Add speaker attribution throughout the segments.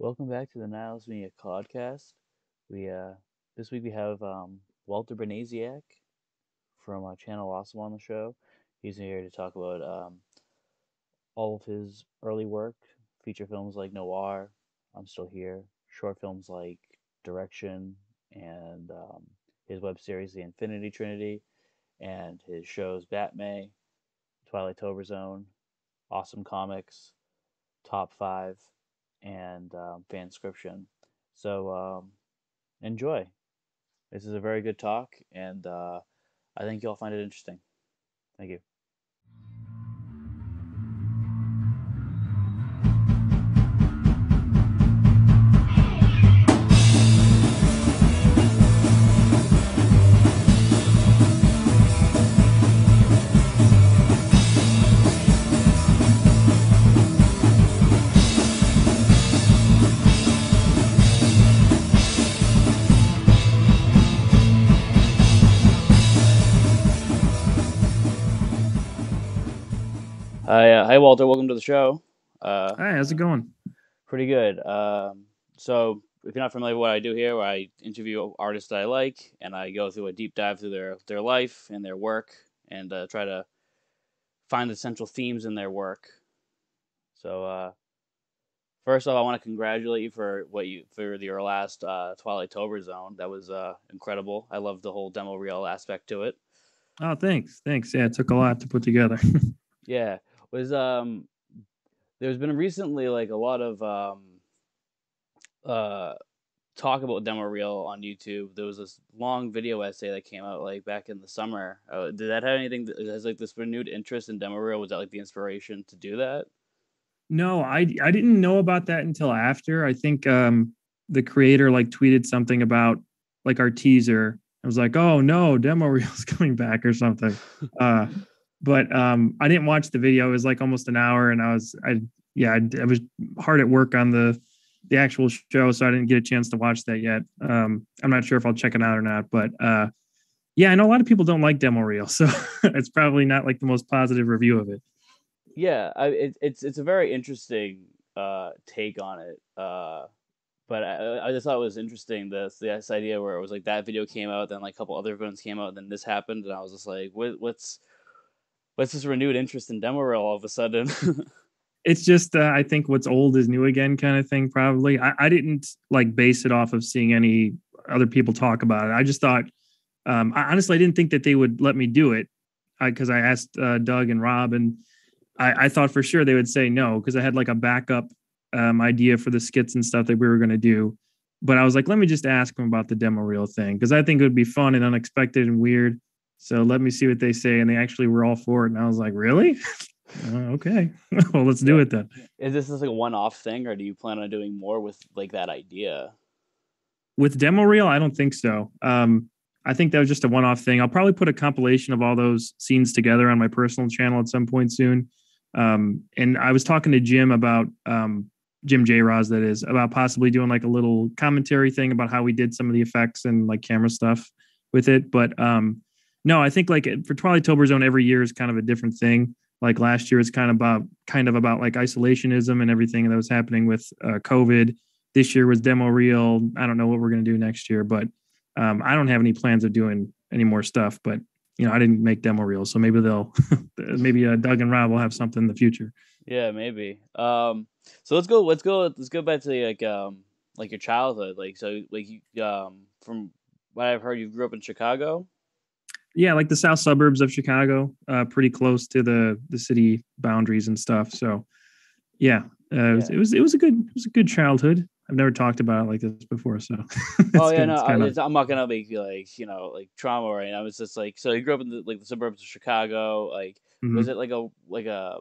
Speaker 1: Welcome back to the Nihilist Media Podcast. We uh this week we have um Walter Banasiak from uh, Channel Awesome on the show. He's here to talk about um all of his early work, feature films like Noir, I'm Still Here, short films like Direction, and um, his web series The Infinity Trinity, and his shows Batman, Twilight Tober Zone, Awesome Comics, Top Five, and um, Fanscription. So um, enjoy. This is a very good talk, and uh, I think you'll find it interesting. Thank you. Uh, hi, Walter. Welcome to the show. Uh,
Speaker 2: Hi, how's it going?
Speaker 1: pretty good. Um, so, if you're not familiar with what I do here, I interview artists that I like, and I go through a deep dive through their their life and their work, and uh, try to find the central themes in their work. So, uh, first off, I want to congratulate you for what you for your last uh, Twilight Tober Zone. That was uh, incredible. I love the whole demo reel aspect to it.
Speaker 2: Oh, thanks. Thanks. Yeah, it took a lot to put together.
Speaker 1: Yeah, was um, there's been recently like a lot of um, uh, talk about demo reel on YouTube. There was this long video essay that came out like back in the summer. Uh, did that have anything? that- Has like this renewed interest in demo reel? Was that like the inspiration to do that?
Speaker 2: no, I I didn't know about that until after. I think um the creator like tweeted something about like our teaser. I was like, oh no, demo reel's coming back or something. Uh but um I didn't watch the video. It was like almost an hour and I was I yeah, I, I was hard at work on the the actual show, so I didn't get a chance to watch that yet. Um I'm not sure if I'll check it out or not, but uh yeah, I know a lot of people don't like demo reel, so it's probably not like the most positive review of it.
Speaker 1: Yeah, I, it, it's it's a very interesting uh, take on it. Uh, but I, I just thought it was interesting this this idea where it was like that video came out, then like a couple other ones came out, then this happened, and I was just like, what, what's what's this renewed interest in demo reel all of a sudden?
Speaker 2: it's just uh, i think what's old is new again kind of thing probably. I, I didn't like base it off of seeing any other people talk about it. I just thought um, I, honestly i didn't think that they would let me do it. Because I, asked uh, doug and rob and I, I thought for sure they would say no because i had like a backup um, idea for the skits and stuff that we were going to do. But i was like let me just ask them about the demo reel thing because i think it would be fun and unexpected and weird so let me see what they say. And they actually were all for it. And i was like really? Uh, okay. Well let's do
Speaker 1: Yeah.
Speaker 2: it then.
Speaker 1: Is this just like a one off thing, or do you plan on doing more with like that idea?
Speaker 2: with demo reel i don't think so. Um i think that was just a one-off thing. I'll probably put a compilation of all those scenes together on my personal channel at some point soon. Um and i was talking to jim about um jim j roz that is about possibly doing like a little commentary thing about how we did some of the effects and like camera stuff with it. But um no i think like for twilight tober zone every year is kind of a different thing like last year is kind of about kind of about like isolationism and everything that was happening with uh, covid this year was demo reel. I don't know what we're going to do next year, but um, I don't have any plans of doing any more stuff. But you know, I didn't make demo reels, so maybe they'll, maybe uh, Doug and Rob will have something in the future.
Speaker 1: Yeah, maybe. Um, so let's go. Let's go. Let's go back to like um like your childhood. Like so, like you um from what I've heard, you grew up in Chicago.
Speaker 2: Yeah, like the south suburbs of Chicago, uh, pretty close to the the city boundaries and stuff. So, yeah, uh, it, was, it was it was a good it was a good childhood. I've never talked about it like this before, so.
Speaker 1: oh yeah,
Speaker 2: good.
Speaker 1: no, I,
Speaker 2: kinda-
Speaker 1: it's, I'm not gonna make you like you know like trauma right now. It's just like so you grew up in the, like the suburbs of Chicago. Like
Speaker 2: Mhm.
Speaker 1: was it like a like a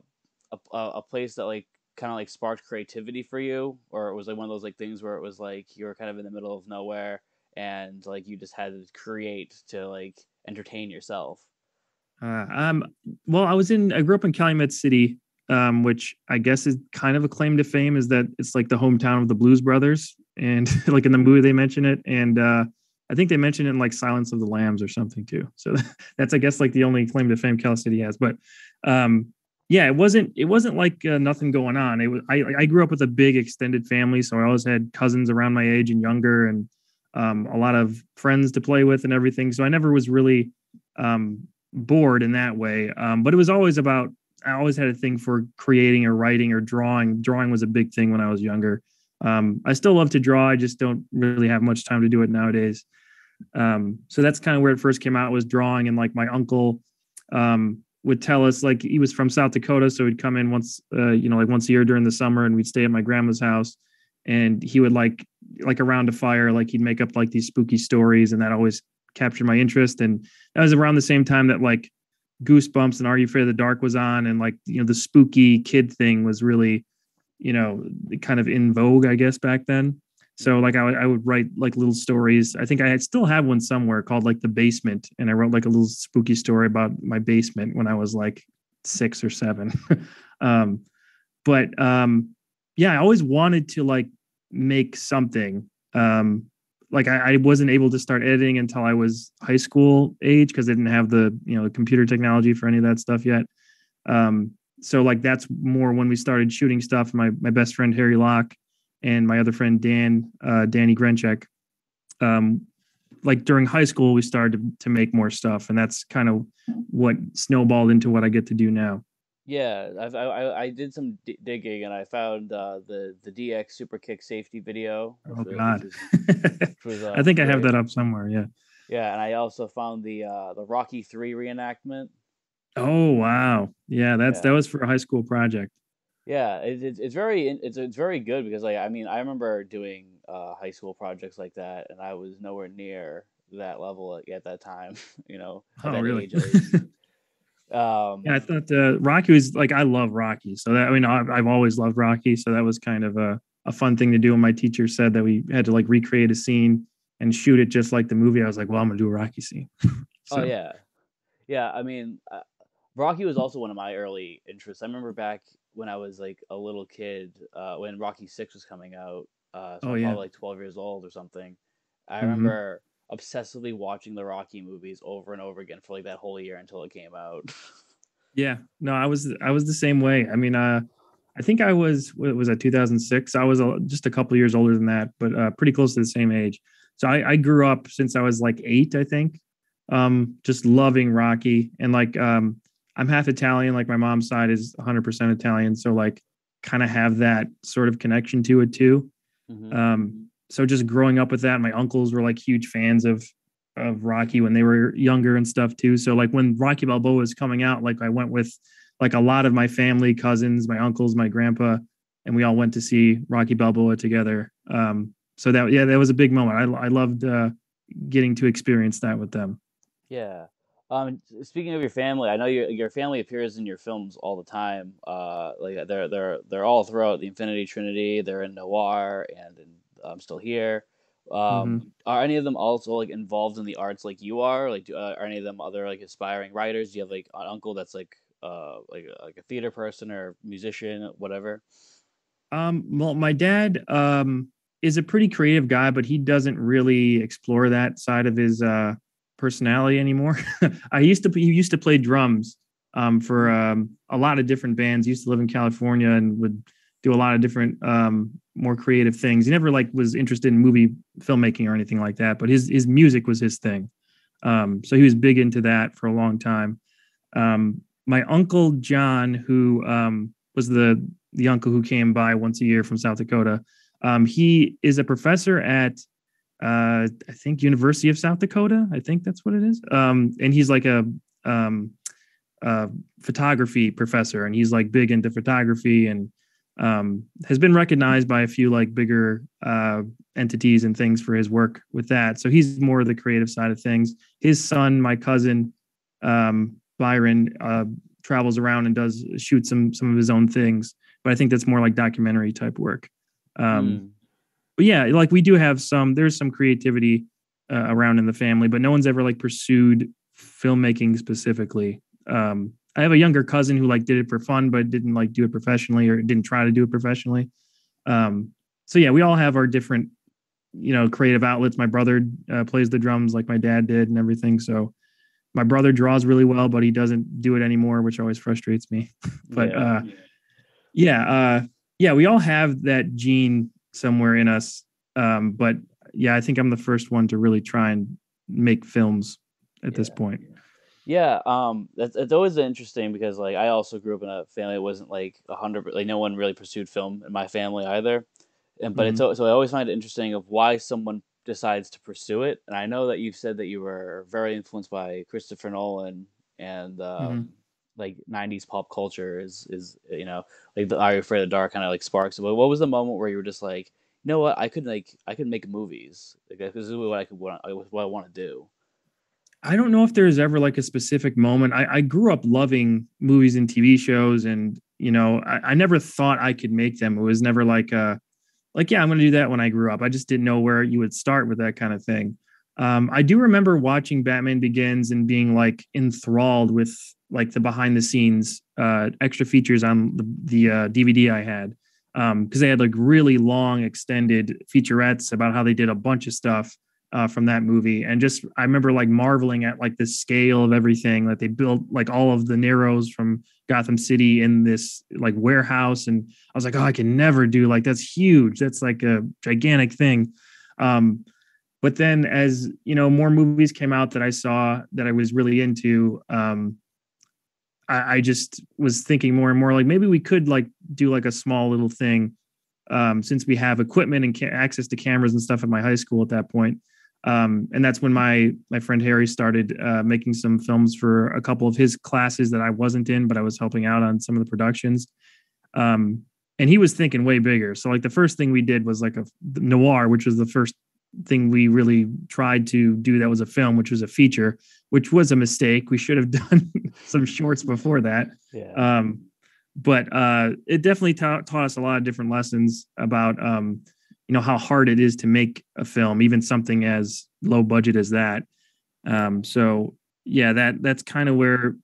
Speaker 1: a, a a place that like kind of like sparked creativity for you, or it was like one of those like things where it was like you were kind of in the middle of nowhere and like you just had to create to like entertain yourself.
Speaker 2: Uh, um, well, I was in, I grew up in Calumet City, um, which I guess is kind of a claim to fame is that it's like the hometown of the Blues Brothers. And like in the movie, they mention it. And uh, I think they mention it in like Silence of the Lambs or something too. So that's, I guess, like the only claim to fame Cal City has. But um, yeah, it wasn't it wasn't like uh, nothing going on. It was I I grew up with a big extended family, so I always had cousins around my age and younger, and um, a lot of friends to play with and everything. So I never was really um, bored in that way. Um, but it was always about I always had a thing for creating or writing or drawing. Drawing was a big thing when I was younger. Um, I still love to draw. I just don't really have much time to do it nowadays. Um, so that's kind of where it first came out was drawing, and like my uncle um, would tell us like he was from South Dakota, so he'd come in once, uh, you know, like once a year during the summer, and we'd stay at my grandma's house, and he would like like around a fire, like he'd make up like these spooky stories, and that always captured my interest. And that was around the same time that like Goosebumps and Are You Afraid of the Dark was on, and like you know the spooky kid thing was really, you know, kind of in vogue, I guess back then. So like I would, I would write like little stories. I think I still have one somewhere called like the basement, and I wrote like a little spooky story about my basement when I was like six or seven. um, but um, yeah, I always wanted to like make something. Um, like I, I, wasn't able to start editing until I was high school age because I didn't have the you know computer technology for any of that stuff yet. Um, so like that's more when we started shooting stuff. My my best friend Harry Locke and my other friend Dan, uh, Danny Grenchek. Um, like during high school, we started to, to make more stuff, and that's kind of what snowballed into what I get to do now.
Speaker 1: Yeah, I've, I I did some d- digging and I found uh, the the DX Super Kick safety video.
Speaker 2: Oh God, was, uh, I think I have that up somewhere. Yeah.
Speaker 1: Yeah, and I also found the uh, the Rocky Three reenactment.
Speaker 2: Oh wow, yeah, that's yeah. that was for a high school project.
Speaker 1: Yeah, it, it's it's very it's it's very good because like I mean I remember doing uh, high school projects like that and I was nowhere near that level at, at that time. You know,
Speaker 2: oh really? um, yeah, I thought uh, Rocky was like I love Rocky, so that I mean I've, I've always loved Rocky, so that was kind of a a fun thing to do. And my teacher said that we had to like recreate a scene and shoot it just like the movie. I was like, well, I'm gonna do a Rocky scene.
Speaker 1: so. Oh yeah, yeah. I mean, uh, Rocky was also one of my early interests. I remember back when I was like a little kid, uh, when Rocky Six was coming out. Uh, so oh, yeah. probably like twelve years old or something. I mm-hmm. remember obsessively watching the Rocky movies over and over again for like that whole year until it came out.
Speaker 2: yeah, no, I was I was the same way. I mean, uh, I think I was what was that 2006. I was just a couple years older than that, but uh, pretty close to the same age. So I, I grew up since I was like eight, I think, um, just loving Rocky and like um, I'm half Italian. Like my mom's side is 100% Italian, so like kind of have that sort of connection to it too. Mm-hmm. Um, so just growing up with that, my uncles were like huge fans of of Rocky when they were younger and stuff too. So like when Rocky Balboa was coming out, like I went with like a lot of my family, cousins, my uncles, my grandpa, and we all went to see Rocky Balboa together. Um, so that yeah, that was a big moment. I I loved uh, getting to experience that with them.
Speaker 1: Yeah, um, speaking of your family, I know your your family appears in your films all the time. Uh, like they're they're they're all throughout the Infinity Trinity. They're in Noir and in I'm um, Still Here. Um, mm-hmm. Are any of them also like involved in the arts like you are? Like, do, uh, are any of them other like aspiring writers? Do you have like an uncle that's like uh like like a theater person or musician, whatever?
Speaker 2: Um, well, my dad um is a pretty creative guy, but he doesn't really explore that side of his uh personality anymore. I used to he used to play drums um, for um, a lot of different bands. He used to live in California and would do a lot of different um, more creative things. He never like was interested in movie filmmaking or anything like that, but his his music was his thing. Um, so he was big into that for a long time. Um, my uncle John, who um, was the the uncle who came by once a year from South Dakota, he is a professor at uh, I think University of South Dakota. I think that's what it is. Um, and he's like a um, uh, photography professor, and he's like big into photography and um, has been recognized by a few like bigger uh, entities and things for his work with that. So he's more of the creative side of things. His son, my cousin um, Byron, uh, travels around and does shoot some some of his own things, but I think that's more like documentary type work. Um, mm but yeah, like we do have some. There's some creativity uh, around in the family, but no one's ever like pursued filmmaking specifically. Um, I have a younger cousin who like did it for fun, but didn't like do it professionally or didn't try to do it professionally. Um, so yeah, we all have our different, you know, creative outlets. My brother uh, plays the drums like my dad did and everything. So my brother draws really well, but he doesn't do it anymore, which always frustrates me. but
Speaker 1: Yeah.
Speaker 2: uh, yeah, uh, yeah, we all have that gene somewhere in us. Um, but yeah, I think I'm the first one to really try and make films at this point.
Speaker 1: Yeah, um, that's it's always interesting because like I also grew up in a family that wasn't like a hundred like no one really pursued film in my family either, and but it's
Speaker 2: Mm-hmm.
Speaker 1: al- so I always find it interesting of why someone decides to pursue it. And I know that you've said that you were very influenced by Christopher Nolan and um,
Speaker 2: Mm-hmm.
Speaker 1: like '90s pop culture is is you know like the Are You Afraid of the Dark kind of like sparks. But what was the moment where you were just like, you know what, I could like I could make movies. Like this is what I could what I, what I want to do.
Speaker 2: I don't know if there's ever like a specific moment. I, I grew up loving movies and TV shows, and you know, I, I never thought I could make them. It was never like uh like yeah, I'm going to do that when I grew up. I just didn't know where you would start with that kind of thing. Um, I do remember watching Batman Begins and being like enthralled with like the behind the scenes uh, extra features on the, the uh, DVD I had because they had like really long extended featurettes about how they did a bunch of stuff uh, from that movie. And just i remember like marveling at like the scale of everything that they built like all of the narrows from gotham city in this like warehouse. And i was like oh i can never do like that's huge. That's like a gigantic thing. Um but then as you know more movies came out that i saw that i was really into um I, I just was thinking more and more like maybe we could like do like a small little thing um, since we have equipment and ca- access to cameras and stuff at my high school at that point. Um, and that's when my my friend Harry started uh, making some films for a couple of his classes that I wasn't in, but I was helping out on some of the productions. Um, and he was thinking way bigger. So like the first thing we did was like a noir, which was the first thing we really tried to do that was a film, which was a feature, which was a mistake. We should have done some shorts before that.
Speaker 1: Yeah.
Speaker 2: Um, but uh, it definitely ta- taught us a lot of different lessons about um, you know how hard it is to make a film, even something as low budget as that. Um, so yeah, that that's kind of where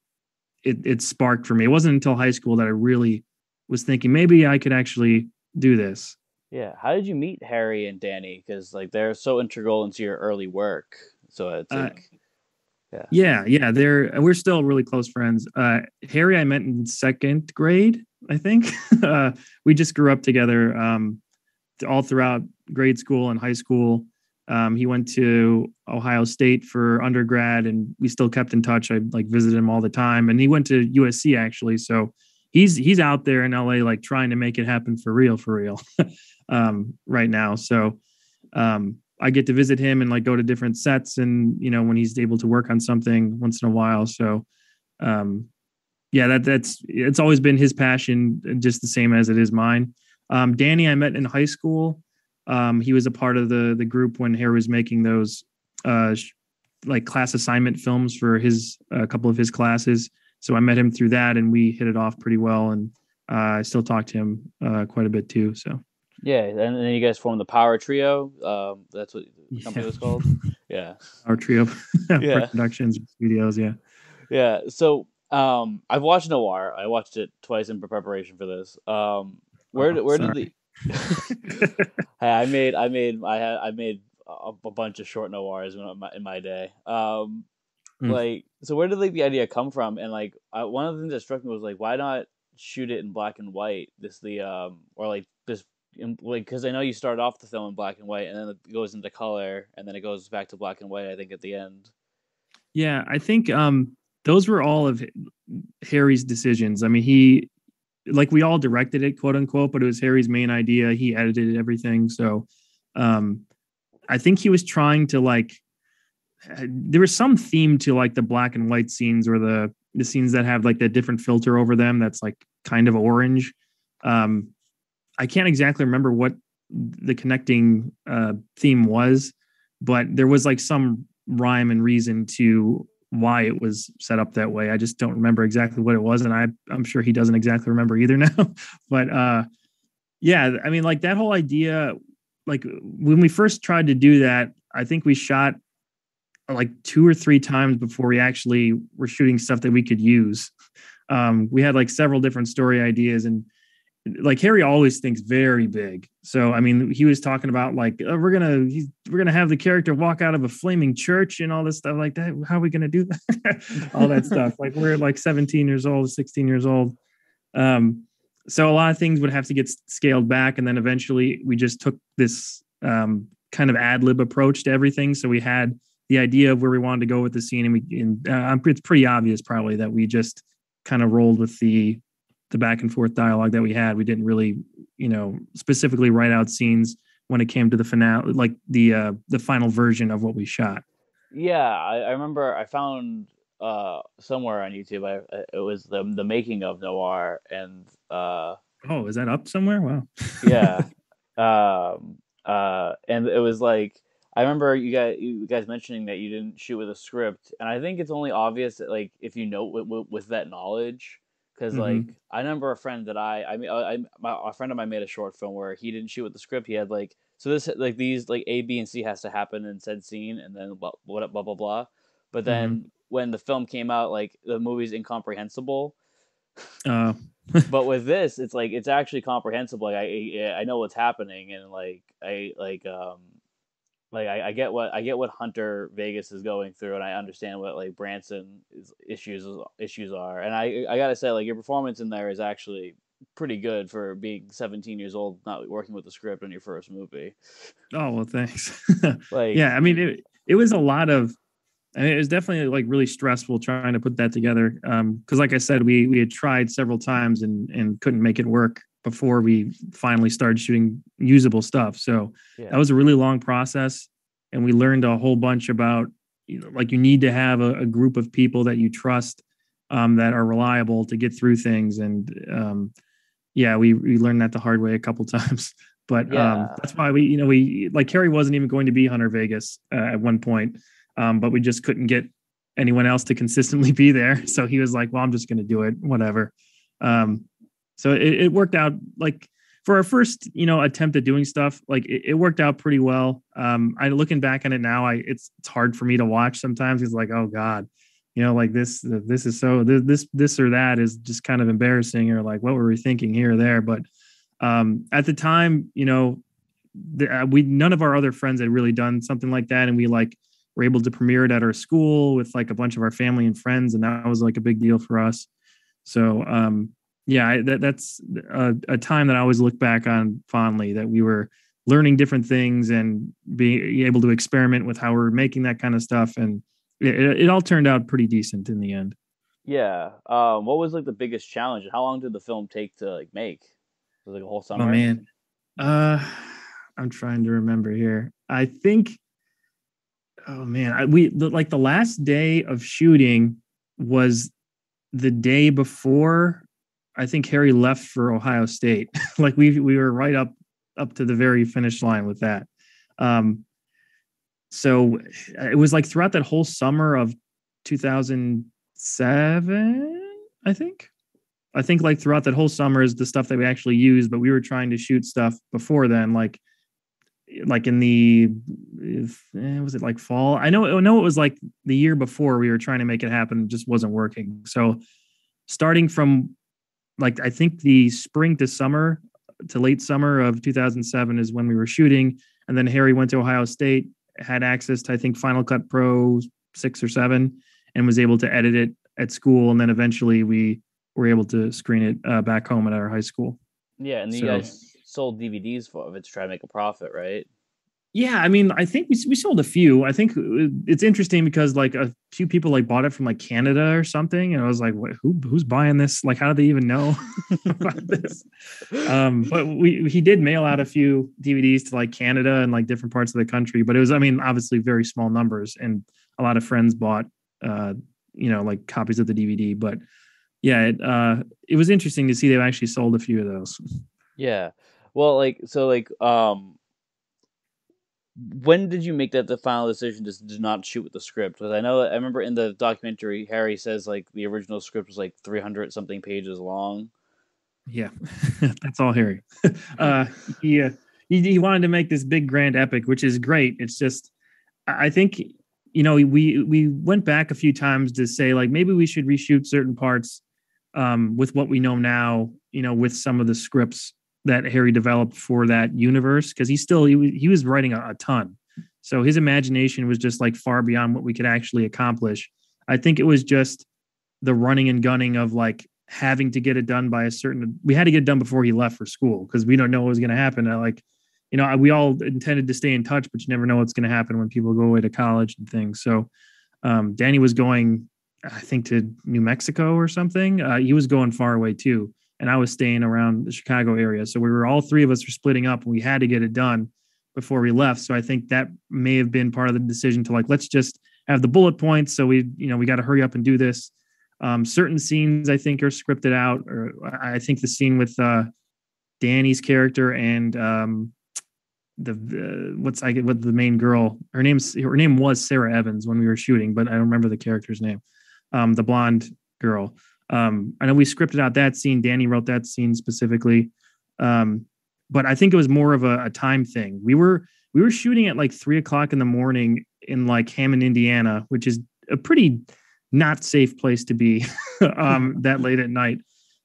Speaker 2: it, it sparked for me. It wasn't until high school that I really was thinking maybe I could actually do this.
Speaker 1: Yeah. How did you meet Harry and Danny? Because like they're so integral into your early work. So it's
Speaker 2: Uh,
Speaker 1: yeah.
Speaker 2: Yeah, yeah, they're we're still really close friends. Uh, Harry, I met in second grade, I think. uh, we just grew up together um, all throughout grade school and high school. Um, he went to Ohio State for undergrad, and we still kept in touch. I like visited him all the time, and he went to USC actually. So he's he's out there in LA, like trying to make it happen for real, for real, um, right now. So um, I get to visit him and like go to different sets and you know when he's able to work on something once in a while. So um yeah, that that's it's always been his passion, just the same as it is mine. Um, Danny, I met in high school. Um, he was a part of the the group when Harry was making those uh, sh- like class assignment films for his a couple of his classes. So I met him through that, and we hit it off pretty well. And uh, I still talk to him uh, quite a bit too. So
Speaker 1: Yeah. And then you guys formed the Power Trio. Um, that's what the company
Speaker 2: Yeah.
Speaker 1: was called. Yeah.
Speaker 2: our trio
Speaker 1: Yeah.
Speaker 2: productions studios, yeah.
Speaker 1: Yeah. So um, I've watched Noir. I watched it twice in preparation for this. Um, where
Speaker 2: Oh,
Speaker 1: did where
Speaker 2: sorry.
Speaker 1: did the hey, I made I made I had I made a, a bunch of short noirs in my, in my day. Um,
Speaker 2: Hmm.
Speaker 1: like so, where did like the idea come from? And like I, one of the things that struck me was like, why not shoot it in black and white? This the um or like this in, like because I know you start off the film in black and white and then it goes into color and then it goes back to black and white. I think at the end.
Speaker 2: Yeah, I think um, those were all of Harry's decisions. I mean, he like we all directed it, quote unquote, but it was Harry's main idea. He edited everything, so um, I think he was trying to like. There was some theme to like the black and white scenes or the the scenes that have like the different filter over them. That's like kind of orange. Um, I can't exactly remember what the connecting uh, theme was, but there was like some rhyme and reason to why it was set up that way. I just don't remember exactly what it was, and I I'm sure he doesn't exactly remember either now. but uh, yeah, I mean, like that whole idea, like when we first tried to do that, I think we shot like two or three times before we actually were shooting stuff that we could use. Um, we had like several different story ideas, and like Harry always thinks very big. So I mean, he was talking about like oh, we're gonna we're gonna have the character walk out of a flaming church and all this stuff like that. How are we gonna do that? all that stuff. Like we're like 17 years old, 16 years old. Um, so a lot of things would have to get scaled back, and then eventually we just took this um, kind of ad lib approach to everything. So we had the idea of where we wanted to go with the scene, and we and uh, it's pretty obvious probably that we just kind of rolled with the the back and forth dialogue that we had. We didn't really, you know, specifically write out scenes when it came to the finale, like the uh, the final version of what we shot.
Speaker 1: Yeah, I, I remember I found uh, somewhere on YouTube. I, it was the the making of Noir, and uh,
Speaker 2: oh, is that up somewhere? Wow.
Speaker 1: yeah, um, uh, and it was like I remember you guys you guys mentioning that you didn't shoot with a script, and I think it's only obvious that like if you know with, with that knowledge because mm-hmm. like I remember a friend that I I mean I, my, a friend of mine made a short film where he didn't shoot with the script. He had like so this like these like A B and C has to happen in said scene and then blah blah blah blah blah. But then mm-hmm. when the film came out, like the movie's incomprehensible. Uh. but with this, it's like it's actually comprehensible. Like I I know what's happening and like I like um like I, I, get what I get what Hunter Vegas is going through, and I understand what like Branson issues issues are. And I I gotta say, like your performance in there is actually pretty good for being 17 years old, not working with the script on your first movie.
Speaker 2: Oh well, thanks. like yeah, I mean it it was a lot of. I mean, it was definitely like really stressful trying to put that together. Um, because like I said, we we had tried several times and and couldn't make it work before we finally started shooting usable stuff. So yeah. that was a really long process. And we learned a whole bunch about, you know, like you need to have a, a group of people that you trust um, that are reliable to get through things. And um, yeah, we, we learned that the hard way a couple times. But um, yeah. um, that's why we, you know, we like Harry wasn't even going to be Hunter Vegas uh, at one point, um, but we just couldn't get anyone else to consistently be there. So he was like, "Well, I'm just going to do it, whatever." Um, so it, it worked out like for our first, you know, attempt at doing stuff, like it, it worked out pretty well. Um, I looking back on it now, I it's it's hard for me to watch sometimes. It's like, oh God, you know, like this this is so this this or that is just kind of embarrassing, or like what were we thinking here or there. But um, at the time, you know, the, uh, we none of our other friends had really done something like that, and we like were able to premiere it at our school with like a bunch of our family and friends, and that was like a big deal for us. So um, yeah, that, that's a, a, time that I always look back on fondly. That we were learning different things and being able to experiment with how we are making that kind of stuff, and it, it all turned out pretty decent in the end.
Speaker 1: Yeah. Um, what was like the biggest challenge? How long did the film take to like make? Was it like a whole summer?
Speaker 2: Oh man, uh, I'm trying to remember here. I think. Oh man, I, we the, like the last day of shooting was the day before I think Harry left for Ohio State. like we we were right up up to the very finish line with that. Um, so it was like throughout that whole summer of 2007, I think. I think like throughout that whole summer is the stuff that we actually used, but we were trying to shoot stuff before then, like like in the eh, was it like fall? I know I know it was like the year before we were trying to make it happen, just wasn't working. So starting from like I think the spring to summer to late summer of 2007 is when we were shooting, and then Harry went to Ohio State, had access to I think Final Cut Pro six or seven, and was able to edit it at school, and then eventually we were able to screen it uh, back home at our high school.
Speaker 1: Yeah, and so, you guys sold DVDs for it to try to make a profit, right?
Speaker 2: Yeah, I mean, I think we we sold a few. I think uh, it's interesting because like a few people like bought it from like Canada or something, and I was like, what, who who's buying this? Like, how do they even know about this? Um, but we he did mail out a few DVDs to like Canada and like different parts of the country, but it was I mean obviously very small numbers, and a lot of friends bought uh you know like copies of the DVD, but yeah, it uh it was interesting to see they actually sold a few of those.
Speaker 1: Yeah, well, like so like um when did you make that the final decision to, to not shoot with the script? Because I know I remember in the documentary, Harry says like the original script was like three hundred something pages long.
Speaker 2: Yeah, that's all Harry. uh, he, uh, he he wanted to make this big grand epic, which is great. It's just I think you know we we went back a few times to say like maybe we should reshoot certain parts um, with what we know now, you know, with some of the scripts that Harry developed for that universe, because he still he, he was writing a, a ton. So his imagination was just like far beyond what we could actually accomplish. I think it was just the running and gunning of like having to get it done by a certain we had to get it done before he left for school because we don't know what was going to happen uh, like you know we all intended to stay in touch but you never know what's going to happen when people go away to college and things so um, danny was going i think to new mexico or something uh, he was going far away too and i was staying around the chicago area so we were all three of us were splitting up and we had to get it done before we left so i think that may have been part of the decision to like let's just have the bullet points so we you know we got to hurry up and do this um, certain scenes I think are scripted out, or I think the scene with uh, Danny's character and um, the uh, what's I get what the main girl her name's her name was Sarah Evans when we were shooting, but I don't remember the character's name. Um, the blonde girl. Um, I know we scripted out that scene. Danny wrote that scene specifically, um, but I think it was more of a, a time thing. We were we were shooting at like three o'clock in the morning in like Hammond, Indiana, which is a pretty not safe place to be um, that late at night.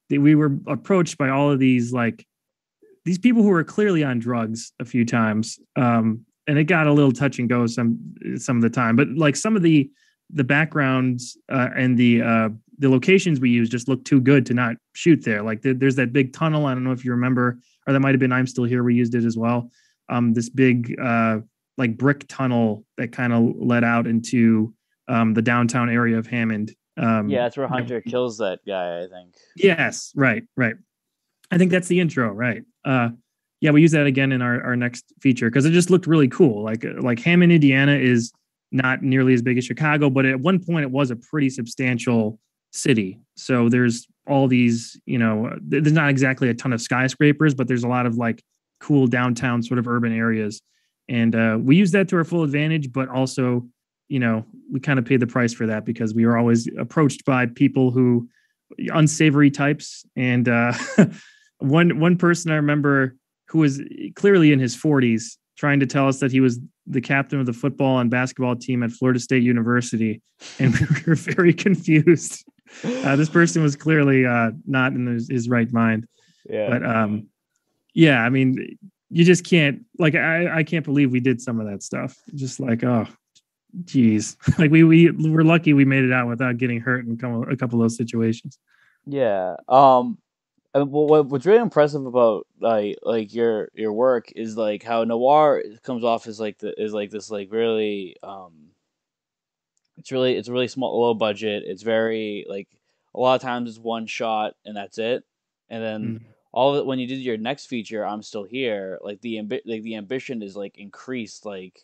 Speaker 2: We were approached by all of these like these people who were clearly on drugs a few times, um, and it got a little touch and go some some of the time. But like some of the the backgrounds uh, and the uh, the locations we use just look too good to not shoot there. Like there's that big tunnel. I don't know if you remember, or that might have been I'm Still Here. We used it as well. Um, this big uh, like brick tunnel that kind of led out into um, the downtown area of Hammond. Um,
Speaker 1: yeah, that's where Hunter kills that guy. I think.
Speaker 2: Yes, right, right. I think that's the intro, right? Uh, yeah, we use that again in our, our next feature because it just looked really cool. Like like Hammond, Indiana is not nearly as big as Chicago, but at one point it was a pretty substantial city. So there's all these, you know, there's not exactly a ton of skyscrapers, but there's a lot of like cool downtown sort of urban areas. And uh, we use that to our full advantage, but also you know, we kind of paid the price for that because we were always approached by people who unsavory types. And uh, one one person I remember who was clearly in his 40s trying to tell us that he was the captain of the football and basketball team at Florida State University, and we were very confused. Uh, this person was clearly uh, not in his, his, right mind. Yeah. But um, yeah, I mean, you just can't like I, I can't believe we did some of that stuff. Just like oh geez, like we we we're lucky we made it out without getting hurt in a couple of those situations.
Speaker 1: Yeah. Um. What, what's really impressive about like like your your work is like how noir comes off as like the is like this like really um. It's really it's really small low budget. It's very like a lot of times it's one shot and that's it, and then. Mm. All of it when you did your next feature, I'm still here. Like the ambi- like the ambition is like increased like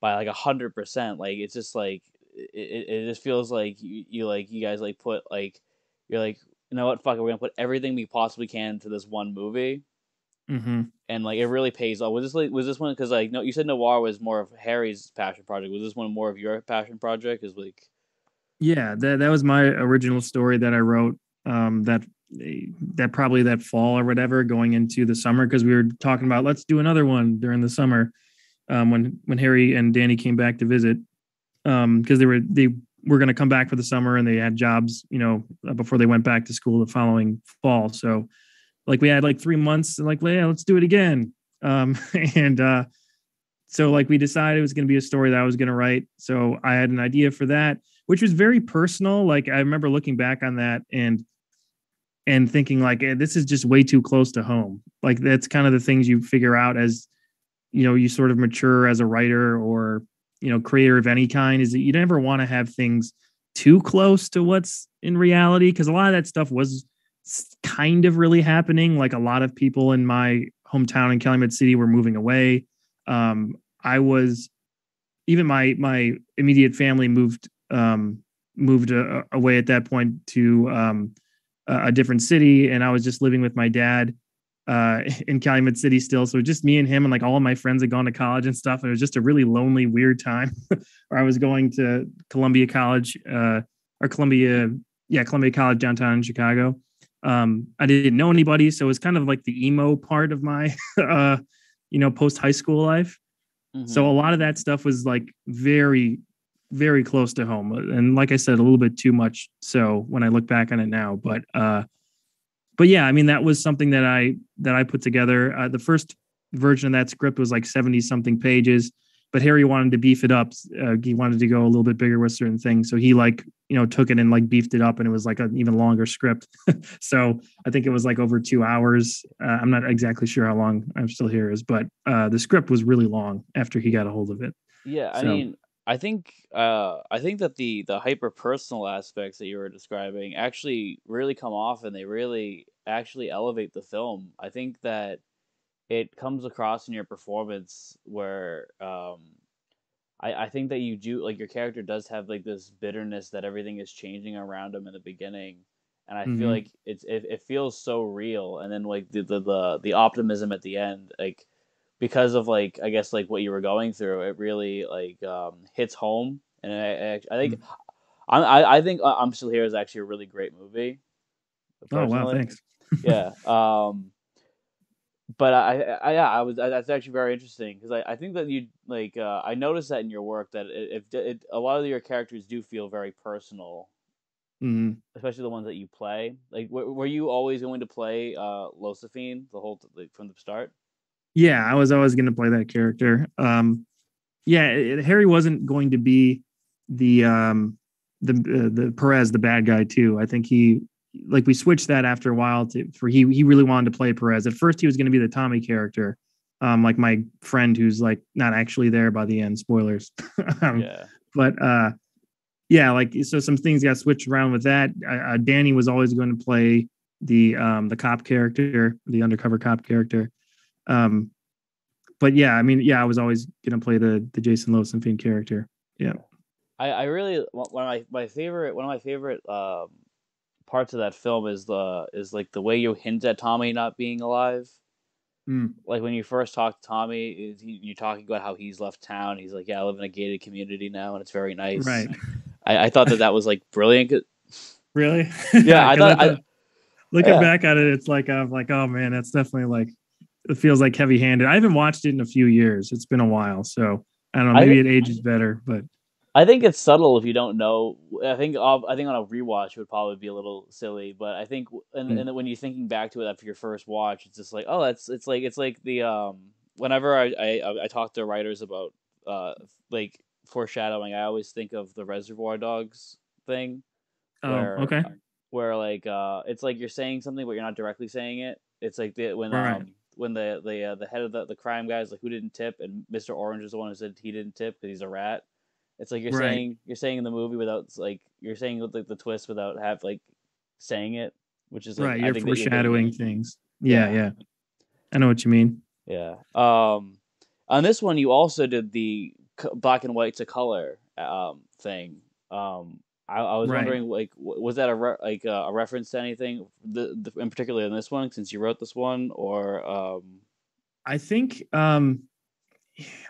Speaker 1: by like a hundred percent. Like it's just like it, it just feels like you, you like you guys like put like you're like you know what fuck it, we're gonna put everything we possibly can into this one movie.
Speaker 2: Mm-hmm.
Speaker 1: And like it really pays off. Was this like was this one because like no you said noir was more of Harry's passion project. Was this one more of your passion project? Is like
Speaker 2: yeah that that was my original story that I wrote. Um, that that probably that fall or whatever going into the summer because we were talking about let's do another one during the summer um, when when Harry and Danny came back to visit because um, they were they were going to come back for the summer and they had jobs, you know, before they went back to school the following fall. So like we had like three months and like, yeah, let's do it again. Um, and uh, so like we decided it was going to be a story that I was going to write. So I had an idea for that, which was very personal. Like I remember looking back on that and and thinking like eh, this is just way too close to home. Like that's kind of the things you figure out as you know you sort of mature as a writer or you know creator of any kind is that you never want to have things too close to what's in reality because a lot of that stuff was kind of really happening like a lot of people in my hometown in calumet city were moving away um, i was even my my immediate family moved um, moved uh, away at that point to um, a different city and i was just living with my dad uh, in Calumet City still. So just me and him and like all of my friends had gone to college and stuff. And it was just a really lonely, weird time where I was going to Columbia College uh, or Columbia, yeah, Columbia College downtown in Chicago. Um, I didn't know anybody. So it was kind of like the emo part of my, uh, you know, post high school life. Mm-hmm. So a lot of that stuff was like very very close to home, and like I said, a little bit too much. So when I look back on it now, but uh, but yeah, I mean that was something that I that I put together. Uh, the first version of that script was like seventy something pages but Harry wanted to beef it up. Uh, he wanted to go a little bit bigger with certain things, so he like you know took it and like beefed it up, and it was like an even longer script. so I think it was like over two hours. Uh, I'm not exactly sure how long I'm still here is, but uh, the script was really long after he got a hold of it.
Speaker 1: Yeah, I mean, I think uh, I think that the the hyper personal aspects that you were describing actually really come off, and they really actually elevate the film. I think that it comes across in your performance where um, I, I think that you do like your character does have like this bitterness that everything is changing around him in the beginning and I mm-hmm. feel like it's it, it feels so real and then like the, the the the optimism at the end like because of like I guess like what you were going through it really like um, hits home and I I, I think mm-hmm. I I think uh, I'm still here is actually a really great movie.
Speaker 2: Personally. Oh wow, thanks.
Speaker 1: yeah. Um but I, I yeah, I was that's actually very interesting because I, I think that you like uh, I noticed that in your work that if it, it, a lot of your characters do feel very personal,
Speaker 2: mm-hmm.
Speaker 1: especially the ones that you play. Like, w- were you always going to play uh, Losaphine the whole like from the start?
Speaker 2: Yeah, I was always going to play that character. Um, yeah, it, Harry wasn't going to be the um the uh, the Perez the bad guy too. I think he like we switched that after a while to for he he really wanted to play Perez. At first, he was going to be the Tommy character, um, like my friend who's like not actually there by the end. Spoilers.
Speaker 1: um, yeah.
Speaker 2: But uh, yeah, like so some things got switched around with that. Uh, Danny was always going to play the um the cop character, the undercover cop character. Um, but yeah, I mean, yeah, I was always going to play the the Jason Losaphine character. Yeah.
Speaker 1: I, I really one of my, my favorite one of my favorite um, parts of that film is the is like the way you hint at Tommy not being alive.
Speaker 2: Mm.
Speaker 1: Like when you first talk to Tommy, is he, you're talking about how he's left town. He's like, "Yeah, I live in a gated community now, and it's very nice."
Speaker 2: Right.
Speaker 1: I, I thought that that was like brilliant.
Speaker 2: Really?
Speaker 1: Yeah, I thought. I,
Speaker 2: looking yeah. back at it, it's like I'm like, oh man, that's definitely like it feels like heavy handed. I haven't watched it in a few years. It's been a while, so I don't know. Maybe I, it ages better, but
Speaker 1: I think it's subtle if you don't know. I think I think on a rewatch it would probably be a little silly, but I think and, mm. and when you're thinking back to it after your first watch, it's just like oh that's it's like it's like the um whenever I I, I talk to writers about uh like foreshadowing, I always think of the Reservoir Dogs thing.
Speaker 2: Oh, where, okay.
Speaker 1: Where like uh it's like you're saying something but you're not directly saying it. It's like the when right. um when the the uh, the head of the, the crime guy is like who didn't tip and Mr. Orange is the one who said he didn't tip because he's a rat it's like you're right. saying you're saying in the movie without like you're saying with like the twist without have like saying it, which is like,
Speaker 2: right. You're foreshadowing you're things. Yeah, yeah, yeah. I know what you mean.
Speaker 1: Yeah. Um, on this one, you also did the black and white to color um thing. Um, I, I was right. wondering, like, was that a re- like uh, a reference to anything, the, the, in particular in this one, since you wrote this one, or um?
Speaker 2: I think um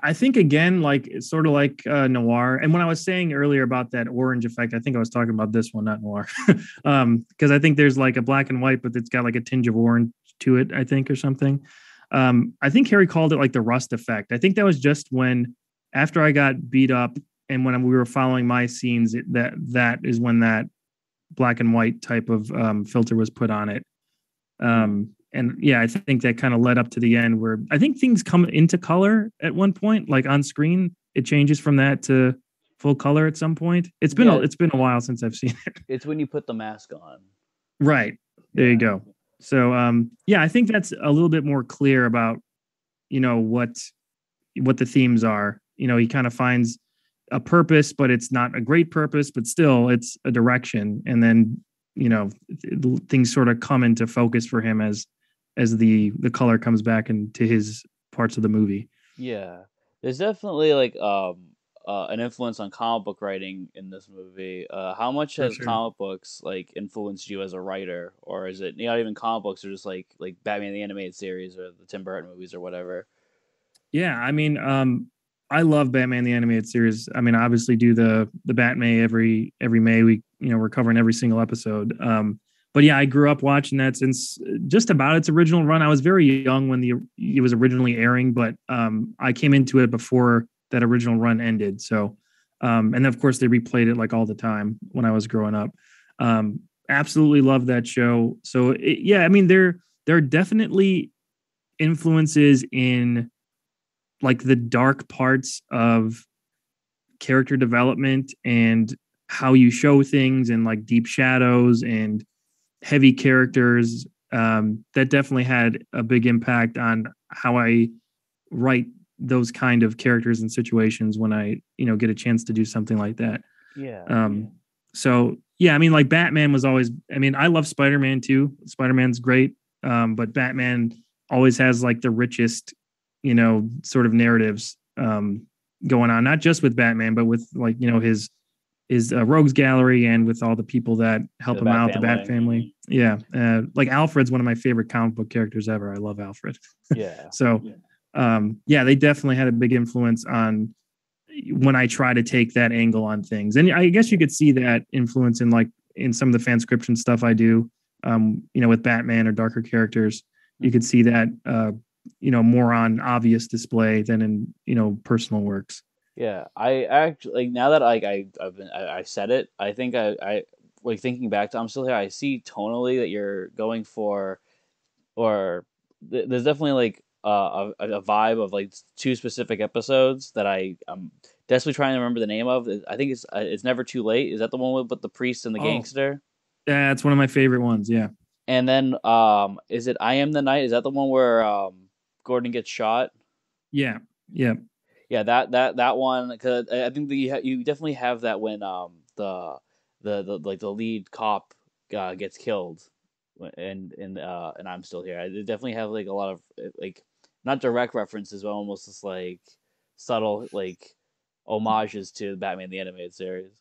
Speaker 2: I think again, like it's sort of like uh, noir. And when I was saying earlier about that orange effect, I think I was talking about this one, not noir, um, because I think there's like a black and white, but it's got like a tinge of orange to it, I think, or something. Um, I think Harry called it like the rust effect. I think that was just when after I got beat up and when we were following my scenes, it, that that is when that black and white type of um, filter was put on it. Um, and yeah, I think that kind of led up to the end where I think things come into color at one point, like on screen. It changes from that to full color at some point. It's been yeah. a, it's been a while since I've seen it.
Speaker 1: It's when you put the mask on.
Speaker 2: Right. There yeah. you go. So um yeah, I think that's a little bit more clear about you know what what the themes are. You know, he kind of finds a purpose, but it's not a great purpose, but still it's a direction. And then, you know, things sort of come into focus for him as as the the color comes back into his parts of the movie.
Speaker 1: Yeah, there's definitely like um uh, an influence on comic book writing in this movie. Uh, how much has sure. comic books like influenced you as a writer, or is it not even comic books, or just like like Batman the animated series or the Tim Burton movies or whatever?
Speaker 2: Yeah, I mean, um, I love Batman the animated series. I mean, I obviously do the the Batman every every May. We you know we're covering every single episode. Um, but yeah, I grew up watching that since just about its original run. I was very young when the it was originally airing, but um, I came into it before that original run ended. So Um, and of course, they replayed it like all the time when I was growing up. Um, absolutely love that show. So it, yeah, I mean there there are definitely influences in like the dark parts of character development and how you show things and like deep shadows and heavy characters um, that definitely had a big impact on how i write those kind of characters and situations when i you know get a chance to do something like that.
Speaker 1: Yeah.
Speaker 2: um so yeah i mean like batman was always i mean i love spider-man too. Spider-man's great um but batman always has like the richest you know sort of narratives um going on not just with batman but with like you know his his uh, rogues gallery and with all the people that help
Speaker 1: The
Speaker 2: him
Speaker 1: Bat
Speaker 2: out the bat
Speaker 1: family.
Speaker 2: family yeah uh, like alfred's one of my favorite comic book characters ever i love alfred
Speaker 1: yeah.
Speaker 2: so
Speaker 1: Yeah.
Speaker 2: um yeah they definitely had a big influence on when i try to take that angle on things and i guess you could see that influence in like in some of the fanscription stuff i do um you know with batman or darker characters you could see that uh you know more on obvious display than in you know personal works
Speaker 1: Yeah, I actually like now that like I I've been I, I said it. I think I I like thinking back to I'm still here. I see tonally that you're going for, or th- there's definitely like uh, a a vibe of like two specific episodes that I am desperately trying to remember the name of. I think it's uh, it's never too late. Is that the one with, with the priest and the
Speaker 2: Oh.
Speaker 1: gangster?
Speaker 2: it's one of my favorite ones yeah
Speaker 1: And then um, is it I am the night? Is that the one where um Gordon gets shot?
Speaker 2: yeah yeah
Speaker 1: yeah that that that one because i think that you, you definitely have that when um the the, the like the lead cop uh, gets killed and and uh and i'm still here. I definitely have like a lot of uh, like not direct references but almost just like subtle like homages to batman the animated series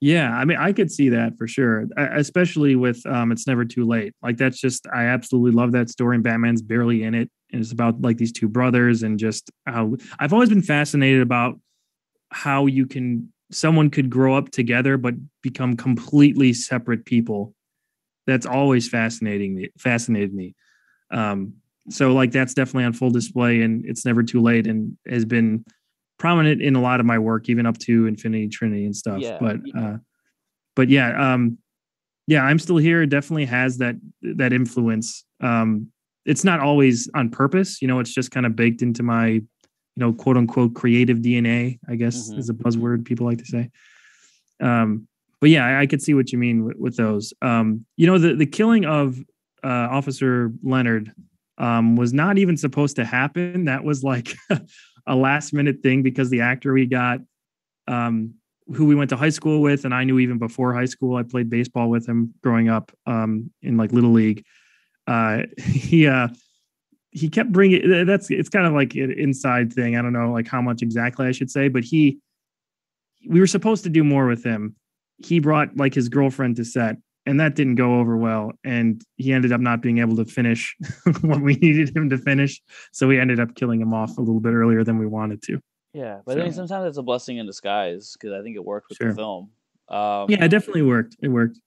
Speaker 2: Yeah, I mean, I could see that for sure, especially with um, "It's Never Too Late." Like that's just, I absolutely love that story. And Batman's barely in it, and it's about like these two brothers and just how I've always been fascinated about how you can someone could grow up together but become completely separate people. That's always fascinating me. Fascinated me. Um, so like that's definitely on full display, and "It's Never Too Late" and has been prominent in a lot of my work, even up to Infinity Trinity and stuff.
Speaker 1: Yeah,
Speaker 2: But
Speaker 1: yeah.
Speaker 2: uh, but yeah, um, yeah, I'm still here. It definitely has that that influence. Um, it's not always on purpose, you know. It's just kind of baked into my, you know, quote unquote creative DNA. I guess
Speaker 1: Mhm.
Speaker 2: is a buzzword people like to say. Um, but yeah, I, I could see what you mean with, with those. Um, you know, the the killing of uh, Officer Leonard um, was not even supposed to happen. That was like a last minute thing because the actor we got, um, who we went to high school with, and I knew even before high school, I played baseball with him growing up um, in like little league. Uh, he uh, he kept bringing. That's it's kind of like an inside thing. I don't know like how much exactly I should say, but he we were supposed to do more with him. He brought like his girlfriend to set, and that didn't go over well. And he ended up not being able to finish what we needed him to finish. So we ended up killing him off a little bit earlier than we wanted to.
Speaker 1: yeah but i mean sometimes it's a blessing in disguise because i think it worked with
Speaker 2: Sure.
Speaker 1: the film um
Speaker 2: Yeah, it definitely worked. It worked.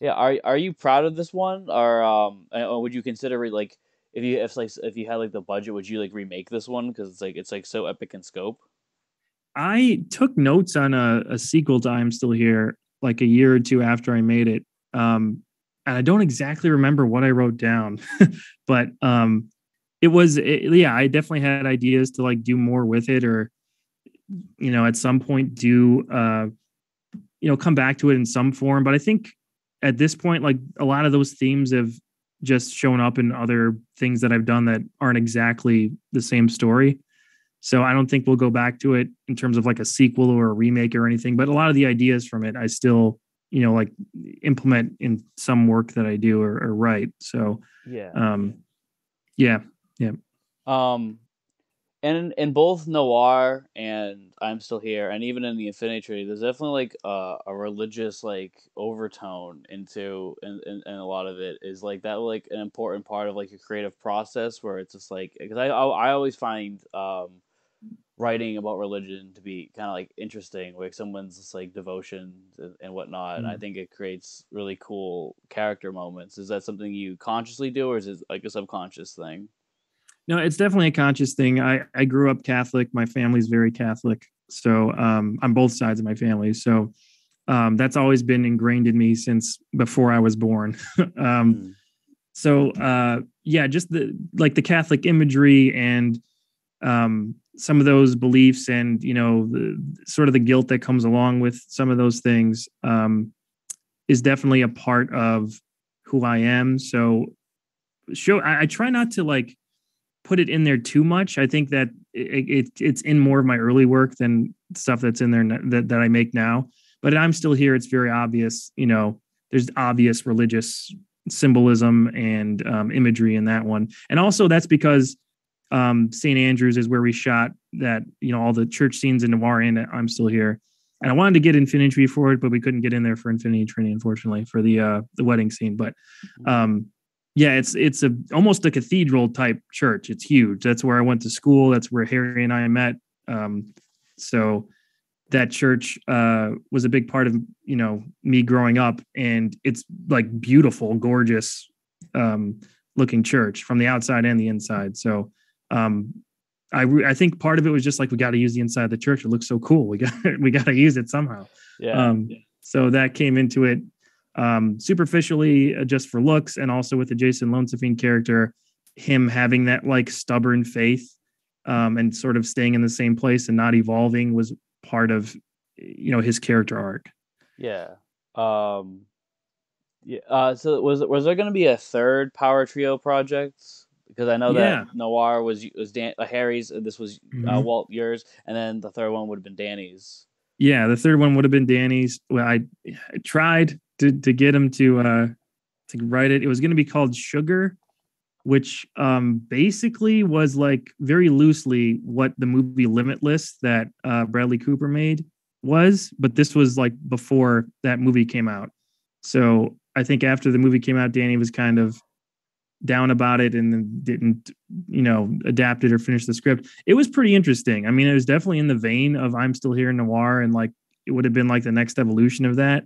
Speaker 1: Yeah, are are you proud of this one, or um, or would you consider it like if you if like if you had like the budget, would you like remake this one because it's like it's like so epic in scope?
Speaker 2: I took notes on a, a sequel to I'm Still Here like a year or two after I made it. Um, and I don't exactly remember what I wrote down, but um, it was, it, yeah, I definitely had ideas to like do more with it or, you know, at some point do, uh, you know, come back to it in some form. But I think at this point, like a lot of those themes have just shown up in other things that I've done that aren't exactly the same story. So I don't think we'll go back to it in terms of like a sequel or a remake or anything. But a lot of the ideas from it, I still, you know, like implement in some work that I do or, or write. So,
Speaker 1: Yeah.
Speaker 2: um, yeah, yeah
Speaker 1: Um, and in, both Noir and I'm Still Here, and even in the Infinity Trinity, there's definitely like a, a religious like overtone into and in, in, a lot of it is like that like an important part of like a creative process where it's just like because I, I I always find um writing about religion to be kind of like interesting like someone's like devotion and, whatnot and i
Speaker 2: Mm.
Speaker 1: think it creates really cool character moments is that something you consciously do or is it like a subconscious thing
Speaker 2: no, it's definitely a conscious thing. I, I grew up Catholic. My family's very Catholic. So um, on both sides of my family. So um, that's always been ingrained in me since before I was born. um,
Speaker 1: Mm.
Speaker 2: so uh, yeah, just the like the Catholic imagery and um, some of those beliefs and you know the sort of the guilt that comes along with some of those things um, is definitely a part of who I am. So show I, I try not to like put it in there too much. I think that it, it it's in more of my early work than stuff that's in there that that I make now. But I'm still here. It's very obvious. You know, there's obvious religious symbolism and um, imagery in that one, and also that's because um, St. Andrews is where we shot that. You know, all the church scenes in Noir, and I'm still here. And I wanted to get Infinity Tree for it, but we couldn't get in there for Infinity Trinity, unfortunately, for the uh, the wedding scene. But um, yeah, it's it's a almost a cathedral type church. It's huge. That's where I went to school. That's where Harry and I met. Um, so that church uh, was a big part of you know me growing up, and it's like beautiful, gorgeous um, looking church from the outside and the inside. So um, I re- I think part of it was just like we got to use the inside of the church. It looks so cool. We got we got to use it somehow.
Speaker 1: Yeah.
Speaker 2: Um, so that came into it um, superficially, uh, just for looks, and also with the Jason Lonsafine character, him having that like stubborn faith um, and sort of staying in the same place and not evolving was part of you know his character arc.
Speaker 1: Yeah. Um yeah, uh so was was there going to be a third Power Trio project? Because I know
Speaker 2: Yeah.
Speaker 1: that Noir was was Dan, uh, Harry's and this was uh,
Speaker 2: Mhm.
Speaker 1: Walt yours and then the third one would have been Danny's.
Speaker 2: Yeah, the third one would have been Danny's. Well, I, I tried to to get him to uh to write it. It was going to be called Sugar, which um basically was like very loosely what the movie Limitless that uh Bradley Cooper made was, but this was like before that movie came out. So I think after the movie came out, Danny was kind of down about it and didn't, you know, adapt it or finish the script. It was pretty interesting. I mean, it was definitely in the vein of I'm Still Here in Noir, and like it would have been like the next evolution of that.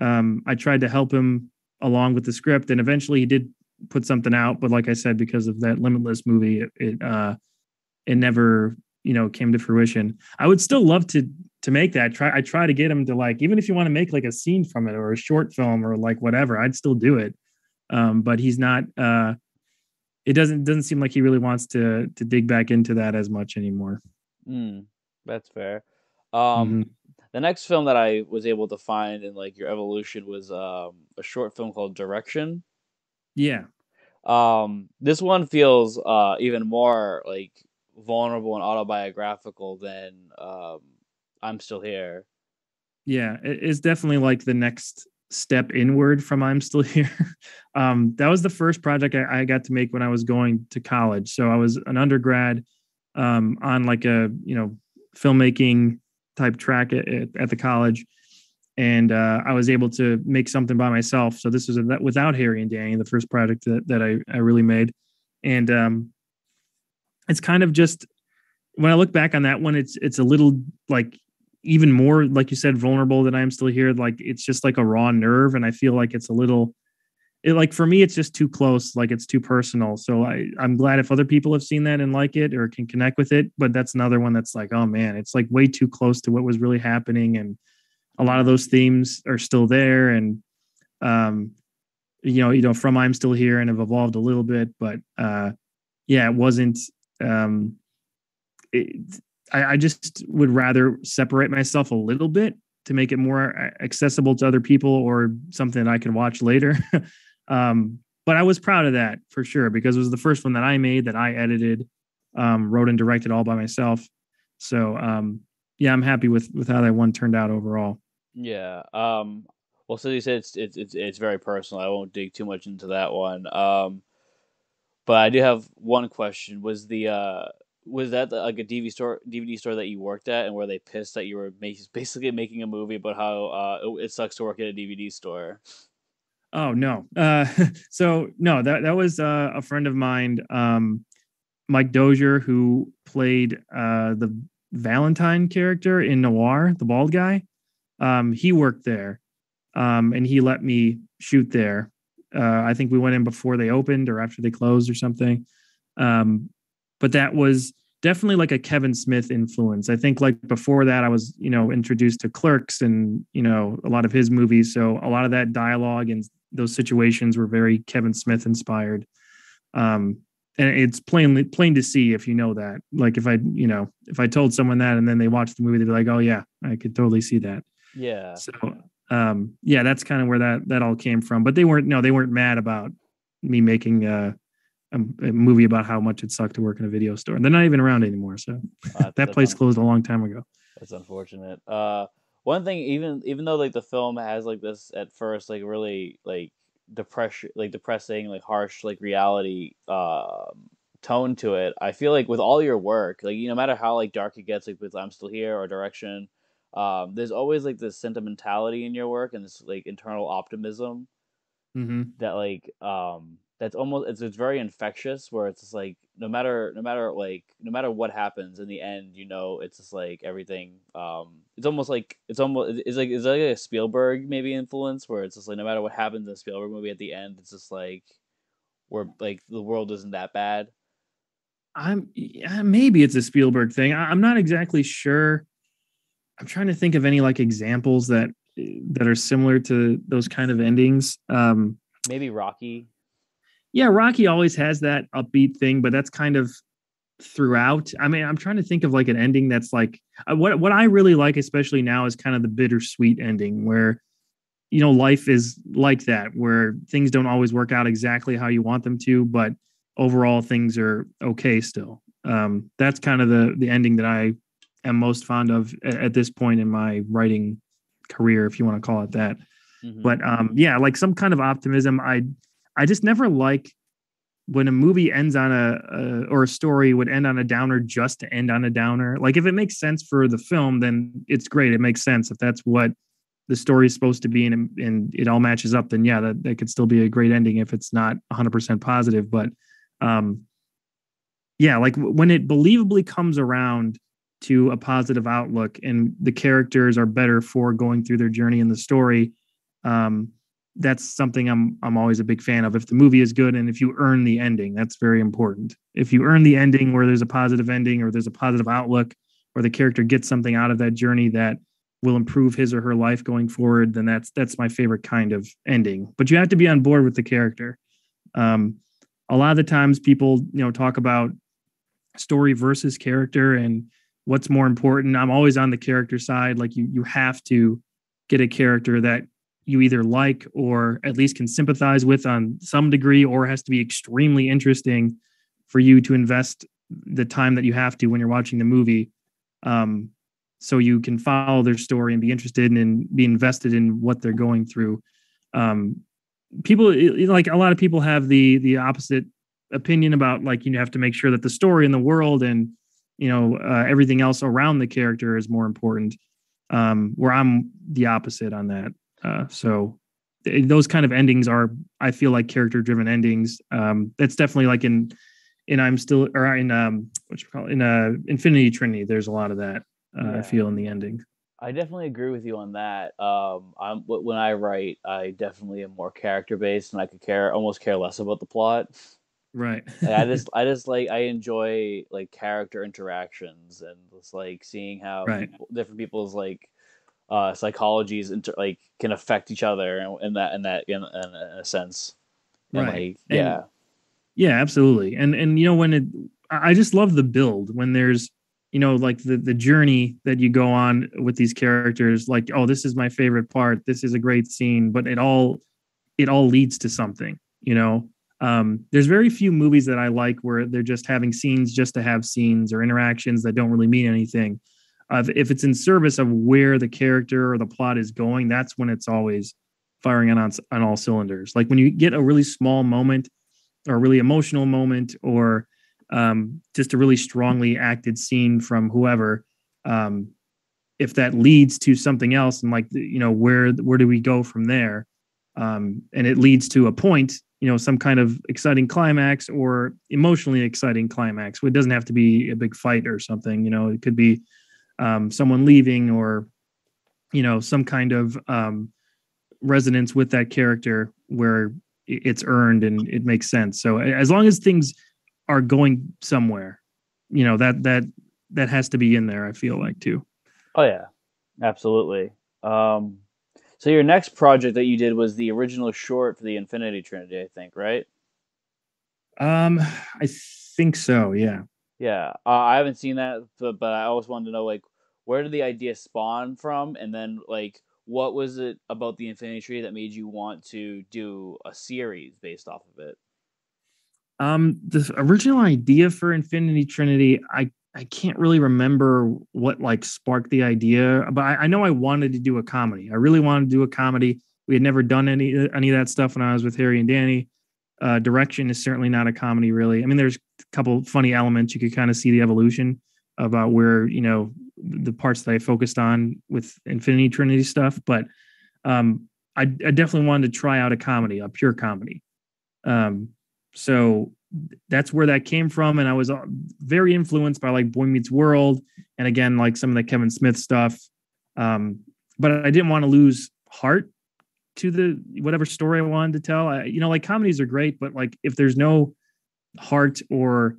Speaker 2: Um, I tried to help him along with the script, and eventually he did put something out. But like I said, because of that Limitless movie, it, it uh, it never, you know, came to fruition. I would still love to to make that. Try I try to get him to like, even if you want to make like a scene from it or a short film or like whatever, I'd still do it. Um, but he's not. Uh, it doesn't doesn't seem like he really wants to to dig back into that as much anymore.
Speaker 1: Mm, that's fair. Um
Speaker 2: Mhm.
Speaker 1: the next film that I was able to find in like your evolution was um a short film called Direction.
Speaker 2: Yeah,
Speaker 1: Um, this one feels uh even more like vulnerable and autobiographical than um I'm Still Here.
Speaker 2: yeah, it's definitely like the next step inward from I'm still here. um, that was the first project I, I got to make when I was going to college. So I was an undergrad um, on like a you know filmmaking type track at, at, the college, and uh, I was able to make something by myself. So this was a, without Harry and Danny, the first project that, that I, I really made, and um, it's kind of just when I look back on that one, it's it's a little like even more like you said vulnerable that I'm still here. Like it's just like a raw nerve, and I feel like it's a little. It like for me, it's just too close. Like it's too personal. So I I'm glad if other people have seen that and like it or can connect with it. But that's another one that's like, oh man, it's like way too close to what was really happening, and a lot of those themes are still there. And um, you know, you know, from I'm still here and have evolved a little bit, but uh, yeah, it wasn't. Um, it, I, I just would rather separate myself a little bit to make it more accessible to other people or something that I can watch later. um, but I was proud of that for sure because it was the first one that I made that I edited, um, wrote and directed all by myself. So um, yeah, I'm happy with with how that one turned out overall.
Speaker 1: Yeah. Um well so you said it's it's it's it's very personal. I won't dig too much into that one. Um but I do have one question. Was the uh was that like a DVD store DVD store that you worked at and were they pissed that you were make, basically making a movie about how uh it, it sucks to work at a DVD store?
Speaker 2: Oh no. Uh, so no, that that was uh, a friend of mine, um, Mike Dozier, who played uh, the Valentine character in Noir, the bald guy. Um, he worked there, um, and he let me shoot there. Uh, I think we went in before they opened or after they closed or something. Um, but that was definitely like a Kevin Smith influence. I think like before that, I was, you know, introduced to Clerks and, you know, a lot of his movies. So a lot of that dialogue and those situations were very Kevin Smith inspired. Um, and it's plainly plain to see if you know that. Like if I, you know, if I told someone that and then they watched the movie, they'd be like, "Oh yeah, I could totally see that."
Speaker 1: Yeah.
Speaker 2: So, um, yeah, that's kind of where that that all came from. But they weren't no, they weren't mad about me making uh, a, a, movie about how much it sucked to work in a video store. And they're not even around anymore. So uh, that place un- closed a long time ago.
Speaker 1: That's unfortunate. Uh, one thing, even even though like the film has like this at first like really like depression like depressing like harsh like reality uh, tone to it i feel like with all your work like you no matter how like dark it gets like with i'm still here or direction um, there's always like this sentimentality in your work and this like internal optimism
Speaker 2: mm-hmm.
Speaker 1: that like um that's almost it's, it's very infectious where it's just like no matter no matter like no matter what happens in the end you know it's just like everything um it's almost like it's almost it's like it's like a spielberg maybe influence where it's just like no matter what happens in the spielberg movie at the end it's just like where like the world isn't that bad.
Speaker 2: I'm yeah, maybe it's a spielberg thing. I'm not exactly sure. I'm trying to think of any like examples that that are similar to those kind of endings. Um
Speaker 1: maybe rocky
Speaker 2: yeah, Rocky always has that upbeat thing, but that's kind of throughout. I mean, I'm trying to think of like an ending that's like uh, what what I really like, especially now, is kind of the bittersweet ending where you know life is like that, where things don't always work out exactly how you want them to, but overall things are okay still. Um, that's kind of the the ending that I am most fond of at, at this point in my writing career, if you want to call it that. Mm-hmm. But um, yeah, like some kind of optimism. I I just never like when a movie ends on a, a, or a story would end on a downer just to end on a downer. Like if it makes sense for the film, then it's great. It makes sense if that's what the story is supposed to be and, and it all matches up. Then yeah, that, that could still be a great ending if it's not 100% positive. But um, yeah, like when it believably comes around to a positive outlook and the characters are better for going through their journey in the story. Um, that's something I'm I'm always a big fan of. If the movie is good and if you earn the ending, that's very important. If you earn the ending where there's a positive ending or there's a positive outlook or the character gets something out of that journey that will improve his or her life going forward, then that's that's my favorite kind of ending. But you have to be on board with the character. Um, a lot of the times people, you know, talk about story versus character and what's more important. I'm always on the character side. Like you you have to get a character that you either like or at least can sympathize with on some degree or has to be extremely interesting for you to invest the time that you have to when you're watching the movie. Um, so you can follow their story and be interested in and be invested in what they're going through. Um, people like a lot of people have the the opposite opinion about like you have to make sure that the story in the world and you know uh, everything else around the character is more important. Um, where i'm the opposite on that uh, so th- those kind of endings are, I feel like character driven endings. Um, that's definitely like in, in I'm still, or in, um, what you call it, in, uh, Infinity Trinity, there's a lot of that, uh, yeah. I feel in the ending.
Speaker 1: I definitely agree with you on that. Um, I'm when I write, I definitely am more character based, and I could care almost care less about the plot.
Speaker 2: Right.
Speaker 1: I just, I just like I enjoy like character interactions and just like seeing how
Speaker 2: right.
Speaker 1: people, different people's like uh, psychologies inter- like can affect each other in, in that in that in, in, a sense.
Speaker 2: And right. Like,
Speaker 1: yeah. And,
Speaker 2: yeah, absolutely. And and you know when it, I just love the build when there's you know like the the journey that you go on with these characters. Like oh, this is my favorite part. This is a great scene, but it all it all leads to something. You know, um, there's very few movies that I like where they're just having scenes just to have scenes or interactions that don't really mean anything if it's in service of where the character or the plot is going, that's when it's always firing on, on all cylinders. Like when you get a really small moment or a really emotional moment or um, just a really strongly acted scene from whoever, um, if that leads to something else and like you know where where do we go from there um, and it leads to a point you know some kind of exciting climax or emotionally exciting climax it doesn't have to be a big fight or something you know it could be um, someone leaving or you know some kind of um, resonance with that character where it's earned and it makes sense so as long as things are going somewhere you know that that that has to be in there. I feel like too.
Speaker 1: Oh yeah, absolutely. Um, so your next project that you did was the original short for the Infinity Trinity, I think, right?
Speaker 2: Um, I think so. Yeah.
Speaker 1: Yeah, uh, I haven't seen that, but, I always wanted to know like where did the idea spawn from, and then like what was it about the Infinity Trinity that made you want to do a series based off of it?
Speaker 2: Um, the original idea for Infinity Trinity, I I can't really remember what like sparked the idea, but I, I, know I wanted to do a comedy. I really wanted to do a comedy. We had never done any any of that stuff when I was with Harry and Danny. Uh, direction is certainly not a comedy, really. I mean, there's a couple funny elements. You could kind of see the evolution about where you know the parts that I focused on with Infinity Trinity stuff, but um, I, I definitely wanted to try out a comedy, a pure comedy. Um, so that's where that came from, and I was uh, very influenced by like Boy Meets World, and again like some of the Kevin Smith stuff. Um, but I didn't want to lose heart to the whatever story I wanted to tell. I, you know, like comedies are great, but like if there's no heart or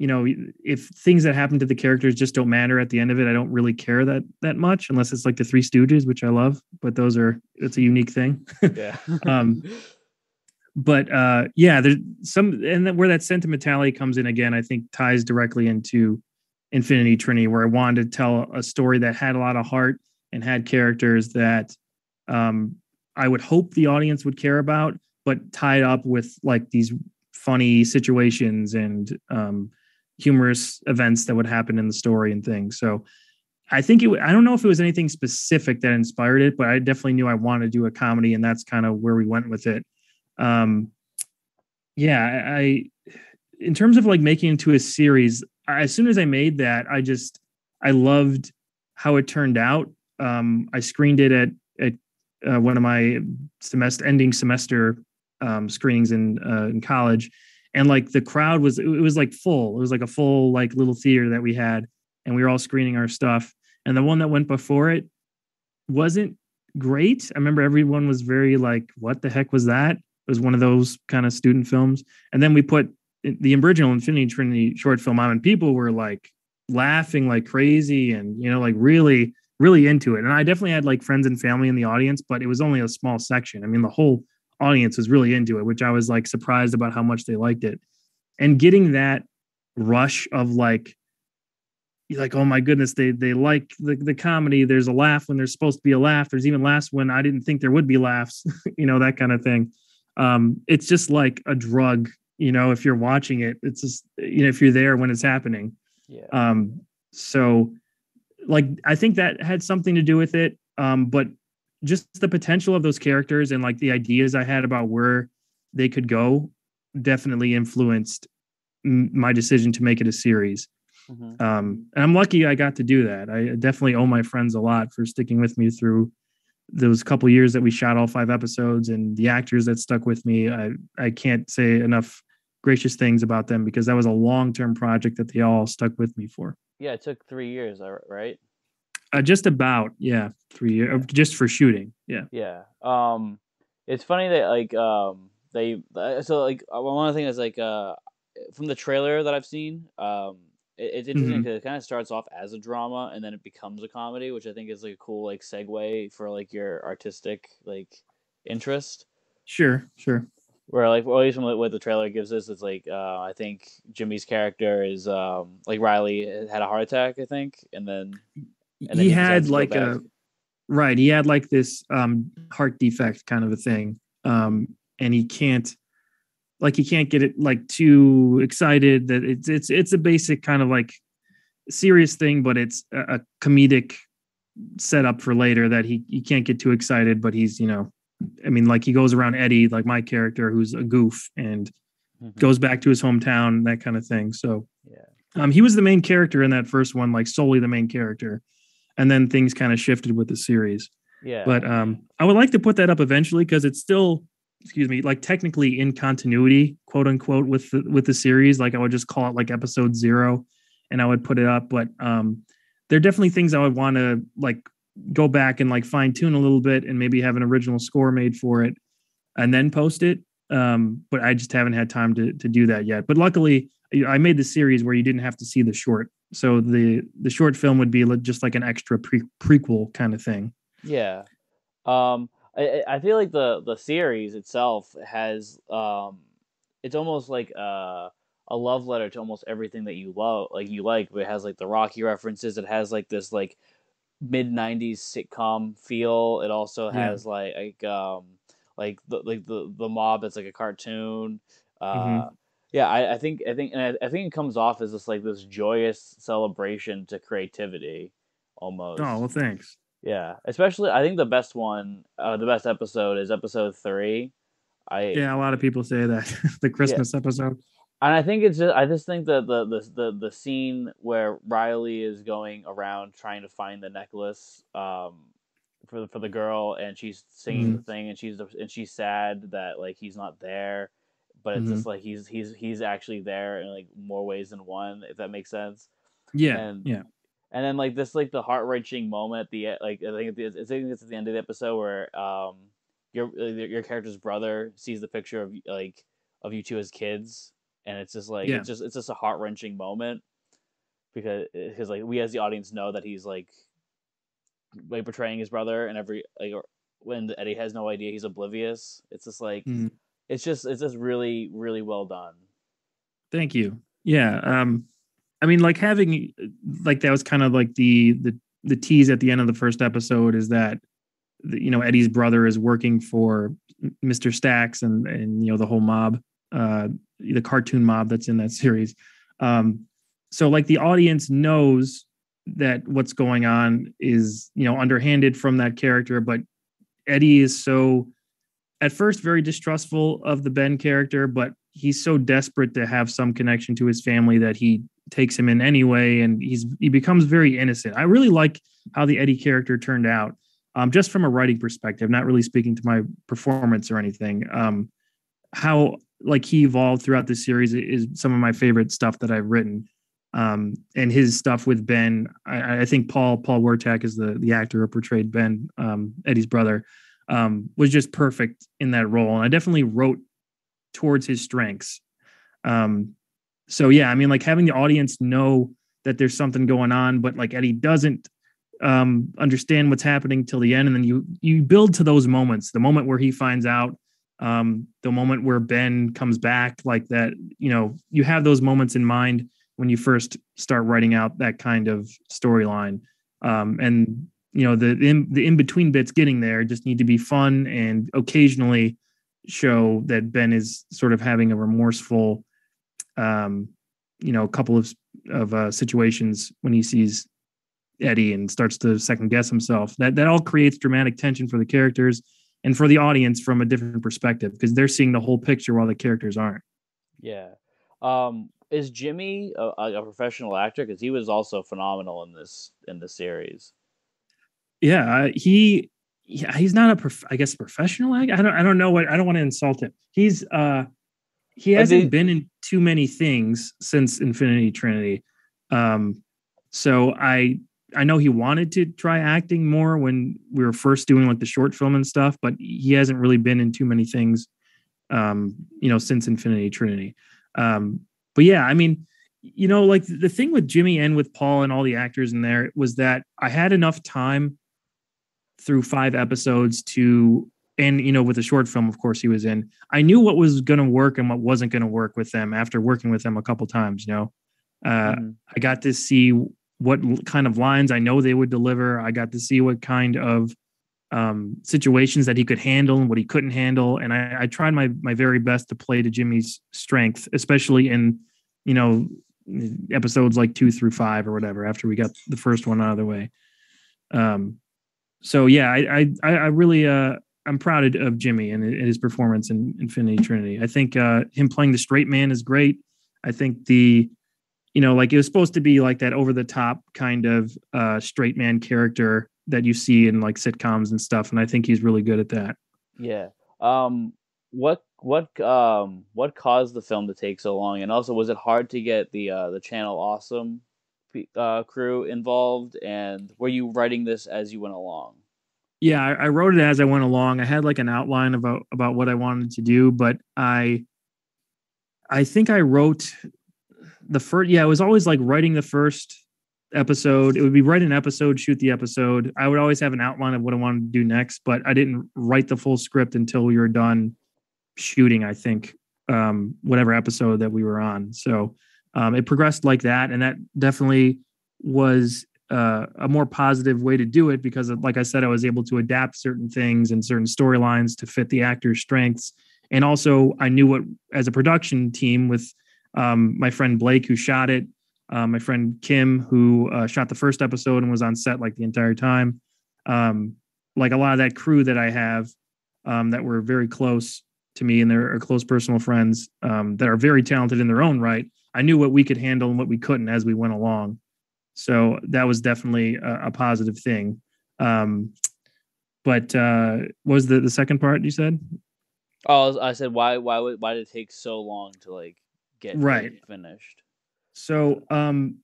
Speaker 2: you know if things that happen to the characters just don't matter at the end of it i don't really care that that much unless it's like the three stooges which i love but those are it's a unique thing
Speaker 1: yeah
Speaker 2: um but uh yeah there's some and then where that sentimentality comes in again i think ties directly into infinity trinity where i wanted to tell a story that had a lot of heart and had characters that um i would hope the audience would care about but tied up with like these funny situations and um humorous events that would happen in the story and things. So I think it, I don't know if it was anything specific that inspired it, but I definitely knew I wanted to do a comedy and that's kind of where we went with it. Um, yeah, I, in terms of like making into a series, as soon as I made that, I just, I loved how it turned out. Um, I screened it at, at uh, one of my semester ending semester um, screenings in, uh, in college. And like the crowd was it was like full. It was like a full like little theater that we had and we were all screening our stuff. And the one that went before it wasn't great. I remember everyone was very like what the heck was that? It was one of those kind of student films. And then we put the original infinity trinity short film on and people were like laughing like crazy and you know like really really into it and i definitely had like friends and family in the audience but it was only a small section i mean the whole audience was really into it, which I was like surprised about how much they liked it. And getting that rush of like, like, oh my goodness, they they like the, the comedy. There's a laugh when there's supposed to be a laugh. There's even laughs when I didn't think there would be laughs, you know, that kind of thing. Um, it's just like a drug, you know, if you're watching it, it's just, you know, if you're there when it's happening.
Speaker 1: Yeah.
Speaker 2: Um, so like I think that had something to do with it. Um, but just the potential of those characters and like the ideas I had about where they could go definitely influenced m- my decision to make it a series. Mm-hmm. Um, and I'm lucky I got to do that. I definitely owe my friends a lot for sticking with me through those couple years that we shot all five episodes and the actors that stuck with me. I, I can't say enough gracious things about them because that was a long term project that they all stuck with me for.
Speaker 1: Yeah, it took three years, right?
Speaker 2: Uh, just about, yeah, three years, just for shooting. Yeah.
Speaker 1: Yeah. Um, it's funny that like um they uh, so like uh, one of the things is like uh from the trailer that I've seen um it, it's interesting because mm-hmm. it kind of starts off as a drama and then it becomes a comedy, which I think is like a cool like segue for like your artistic like interest.
Speaker 2: Sure, sure.
Speaker 1: Where like well, at least from what the trailer gives us, it's like uh, I think Jimmy's character is um like Riley had a heart attack, I think, and then
Speaker 2: he, he had like a right. He had like this um, heart defect kind of a thing, um, and he can't like he can't get it like too excited. That it's it's it's a basic kind of like serious thing, but it's a, a comedic setup for later that he he can't get too excited, but he's you know, I mean, like he goes around Eddie, like my character, who's a goof and mm-hmm. goes back to his hometown, that kind of thing. So
Speaker 1: yeah.
Speaker 2: Um, he was the main character in that first one, like solely the main character and then things kind of shifted with the series.
Speaker 1: Yeah.
Speaker 2: But um, I would like to put that up eventually because it's still, excuse me, like technically in continuity, quote unquote, with the with the series. Like I would just call it like episode zero, and I would put it up. But um, there are definitely things I would want to like go back and like fine tune a little bit and maybe have an original score made for it, and then post it. Um, but I just haven't had time to to do that yet. But luckily, I made the series where you didn't have to see the short. So the the short film would be just like an extra pre- prequel kind of thing.
Speaker 1: Yeah. Um I I feel like the the series itself has um it's almost like a a love letter to almost everything that you love like you like But it has like the rocky references it has like this like mid 90s sitcom feel it also has yeah. like like um like the like the the mob It's like a cartoon uh mm-hmm. yeah I, I think i think and I, I think it comes off as just like this joyous celebration to creativity almost
Speaker 2: oh well thanks
Speaker 1: yeah especially i think the best one uh the best episode is episode three
Speaker 2: I yeah, a lot of people say that the Christmas yeah. episode.
Speaker 1: And I think it's just I just think that the, the the the scene where Riley is going around trying to find the necklace um for the, for the girl and she's singing mm-hmm. the thing and she's and she's sad that like he's not there but it's mm-hmm. just like he's he's he's actually there in like more ways than one if that makes sense
Speaker 2: yeah
Speaker 1: and
Speaker 2: yeah
Speaker 1: and then like this like the heart-wrenching moment at the like i think it's, I think it's at the end of the episode where um your your character's brother sees the picture of like of you two as kids, and it's just like yeah. it's just it's just a heart wrenching moment because because like we as the audience know that he's like like betraying his brother, and every like when Eddie has no idea he's oblivious. It's just like mm. it's just it's just really really well done.
Speaker 2: Thank you. Yeah. Um. I mean, like having like that was kind of like the the the tease at the end of the first episode is that you know Eddie's brother is working for Mr. Stacks and and you know the whole mob, uh, the cartoon mob that's in that series. Um, so like the audience knows that what's going on is you know underhanded from that character, but Eddie is so at first very distrustful of the Ben character, but he's so desperate to have some connection to his family that he takes him in anyway, and he's he becomes very innocent. I really like how the Eddie character turned out um, just from a writing perspective, not really speaking to my performance or anything. Um, how like he evolved throughout the series is some of my favorite stuff that I've written. Um, and his stuff with Ben, I, I, think Paul Paul Wertak is the the actor who portrayed Ben, um, Eddie's brother, um, was just perfect in that role. And I definitely wrote towards his strengths. Um, so yeah, I mean, like having the audience know that there's something going on, but like Eddie doesn't um, understand what's happening till the end, and then you you build to those moments. The moment where he finds out, um, the moment where Ben comes back, like that. You know, you have those moments in mind when you first start writing out that kind of storyline, um, and you know the in, the in between bits getting there just need to be fun and occasionally show that Ben is sort of having a remorseful, um, you know, a couple of of uh, situations when he sees Eddie and starts to second guess himself. That that all creates dramatic tension for the characters and for the audience from a different perspective because they're seeing the whole picture while the characters aren't.
Speaker 1: Yeah. Um, is Jimmy a, a professional actor? Because he was also phenomenal in this in the series.
Speaker 2: Yeah, uh, he yeah, he's not a prof- I guess professional actor. I don't I don't know what I don't want to insult him. He's uh he hasn't been in too many things since Infinity Trinity. Um so I I know he wanted to try acting more when we were first doing like the short film and stuff, but he hasn't really been in too many things, um, you know, since Infinity Trinity. Um, but yeah, I mean, you know, like the thing with Jimmy and with Paul and all the actors in there was that I had enough time through five episodes to, and you know, with the short film, of course, he was in. I knew what was going to work and what wasn't going to work with them after working with them a couple times. You know, uh, mm-hmm. I got to see what kind of lines I know they would deliver. I got to see what kind of um, situations that he could handle and what he couldn't handle, and I, I tried my my very best to play to Jimmy's strength, especially in you know episodes like two through five or whatever. After we got the first one out of the way, um, so yeah, I I, I really uh, I'm proud of Jimmy and his performance in Infinity Trinity. I think uh, him playing the straight man is great. I think the you know, like it was supposed to be like that over the top kind of uh, straight man character that you see in like sitcoms and stuff, and I think he's really good at that.
Speaker 1: Yeah. Um. What what um what caused the film to take so long, and also was it hard to get the uh, the channel awesome uh, crew involved, and were you writing this as you went along?
Speaker 2: Yeah, I, I wrote it as I went along. I had like an outline about about what I wanted to do, but I I think I wrote the first yeah, it was always like writing the first episode. It would be write an episode, shoot the episode. I would always have an outline of what I wanted to do next, but I didn't write the full script until we were done shooting, I think, um, whatever episode that we were on. So um, it progressed like that. And that definitely was uh, a more positive way to do it because, like I said, I was able to adapt certain things and certain storylines to fit the actor's strengths. And also, I knew what, as a production team with um, my friend Blake, who shot it, uh, my friend Kim, who uh, shot the first episode and was on set like the entire time. Um, like a lot of that crew that I have um, that were very close to me and they're close personal friends um, that are very talented in their own right. I knew what we could handle and what we couldn't as we went along. So that was definitely a, a positive thing. Um, but uh, was the, the second part you said?
Speaker 1: Oh, I said why why why did it take so long to like get
Speaker 2: right
Speaker 1: finished?
Speaker 2: So, um,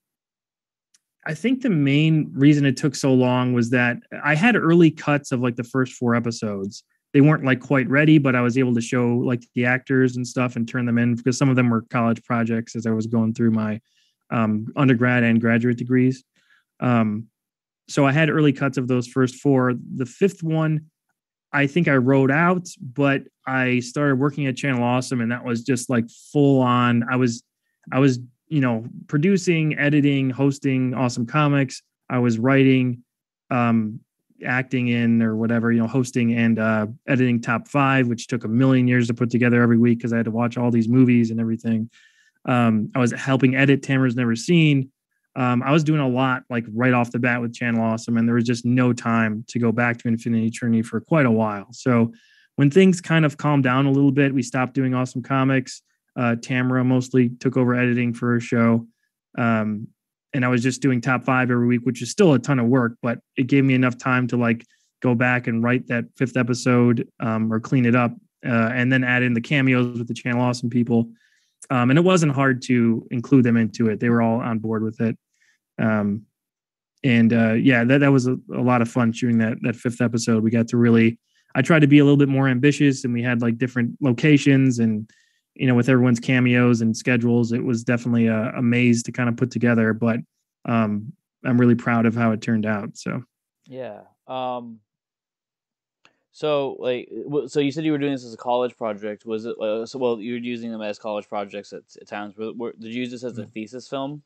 Speaker 2: I think the main reason it took so long was that I had early cuts of like the first four episodes. They weren't like quite ready, but I was able to show like the actors and stuff and turn them in because some of them were college projects as I was going through my um, undergrad and graduate degrees. Um, so I had early cuts of those first four. The fifth one, I think I wrote out, but I started working at Channel Awesome, and that was just like full on. I was, I was you know, producing, editing, hosting awesome comics. I was writing, um, acting in or whatever, you know, hosting and uh, editing top five, which took a million years to put together every week because I had to watch all these movies and everything. Um, I was helping edit Tamara's Never Seen. Um, I was doing a lot like right off the bat with Channel Awesome, and there was just no time to go back to Infinity Trinity for quite a while. So when things kind of calmed down a little bit, we stopped doing awesome comics. Uh, Tamara mostly took over editing for her show. Um, and I was just doing top five every week, which is still a ton of work, but it gave me enough time to like go back and write that fifth episode um, or clean it up uh, and then add in the cameos with the channel awesome people. Um, and it wasn't hard to include them into it. They were all on board with it. Um, and uh, yeah, that, that was a, a, lot of fun shooting that, that fifth episode. We got to really, I tried to be a little bit more ambitious and we had like different locations and you know, with everyone's cameos and schedules, it was definitely a, a maze to kind of put together. But um, I'm really proud of how it turned out. So
Speaker 1: yeah. Um, so like, so you said you were doing this as a college project. Was it uh, so? Well, you were using them as college projects at, at times. Were, were, did you use this as a mm. thesis film?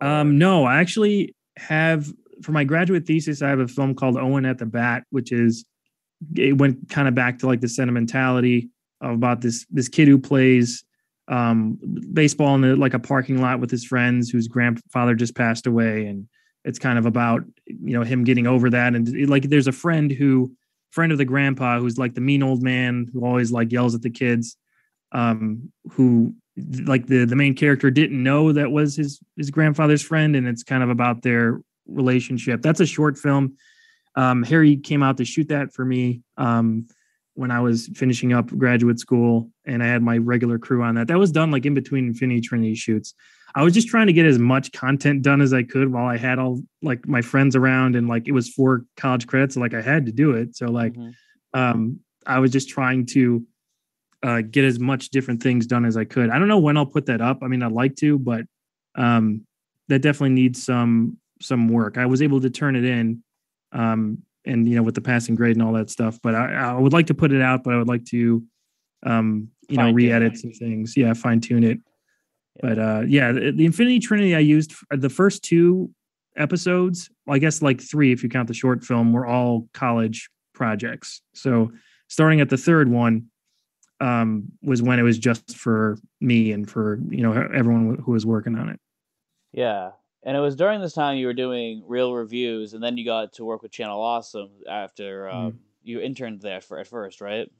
Speaker 2: Um, no, I actually have for my graduate thesis. I have a film called Owen at the Bat, which is it went kind of back to like the sentimentality about this this kid who plays um, baseball in the, like a parking lot with his friends whose grandfather just passed away, and it's kind of about you know him getting over that. And like, there's a friend who friend of the grandpa who's like the mean old man who always like yells at the kids, um, who like the the main character didn't know that was his his grandfather's friend, and it's kind of about their relationship. That's a short film. Um, Harry came out to shoot that for me. Um, when I was finishing up graduate school and I had my regular crew on that. That was done like in between Infinity Trinity shoots. I was just trying to get as much content done as I could while I had all like my friends around and like it was for college credits. So, like I had to do it. So like mm-hmm. um I was just trying to uh get as much different things done as I could. I don't know when I'll put that up. I mean I'd like to, but um that definitely needs some some work. I was able to turn it in um and you know with the passing grade and all that stuff. But I, I would like to put it out, but I would like to um, you fine know re-edit some things. Yeah, fine tune it. Yeah. But uh, yeah, the, the, Infinity Trinity I used the first two episodes. I guess like three if you count the short film, were all college projects. So starting at the third one um, was when it was just for me and for you know everyone who was working on it.
Speaker 1: Yeah, and it was during this time you were doing Reel Reviews, and then you got to work with Channel Awesome after mm-hmm. um, mm. you interned there for at first, right?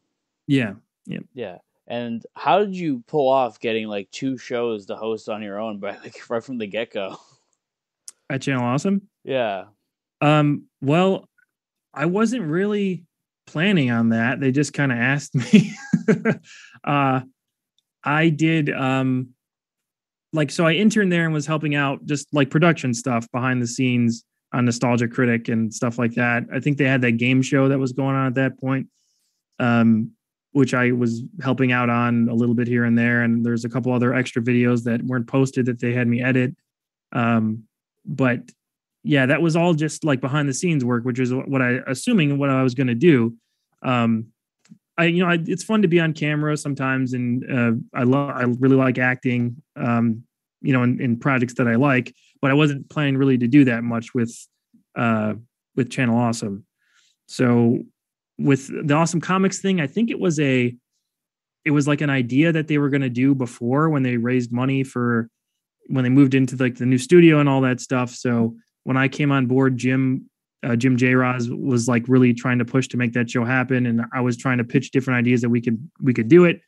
Speaker 2: Yeah, yeah,
Speaker 1: yeah. And how did you pull off getting like two shows to host on your own, by like right from the get go?
Speaker 2: At Channel Awesome.
Speaker 1: Yeah.
Speaker 2: Um. Well, I wasn't really planning on that. They just kind of asked me. uh, I did. Um like so I interned there and was helping out just like production stuff behind the scenes on Nostalgia Critic and stuff like that. I think they had that game show that was going on at that point. Um, which I was helping out on a little bit here and there. And there's a couple other extra videos that weren't posted that they had me edit. Um, but yeah, that was all just like behind the scenes work, which is what I assuming what I was going to do. Um, I, you know, I, it's fun to be on camera sometimes, and uh, I love, I really like acting. Um, you know, in, in, projects that I like, but I wasn't planning really to do that much with, uh, with Channel Awesome. So with the Awesome Comics thing, I think it was a, it was like an idea that they were going to do before when they raised money for, when they moved into like the new studio and all that stuff. So when I came on board, Jim uh, Jim Jarosz was like really trying to push to make that show happen, and I was trying to pitch different ideas that we could we could do it.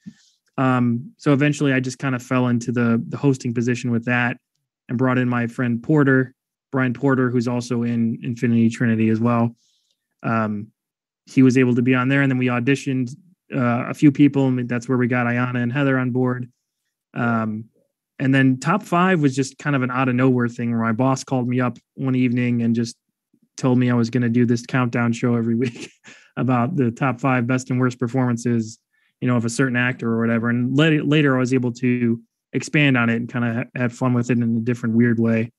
Speaker 2: Um, so eventually, I just kind of fell into the the hosting position with that, and brought in my friend Porter, Brian Porter, who's also in Infinity Trinity as well. Um, he was able to be on there, and then we auditioned uh, a few people, and that's where we got Ayana and Heather on board. Um, and then top five was just kind of an out of nowhere thing where my boss called me up one evening and just told me I was going to do this countdown show every week about the top five best and worst performances, you know, of a certain actor or whatever. And later, later I was able to expand on it and kind of ha- have fun with it in a different weird way.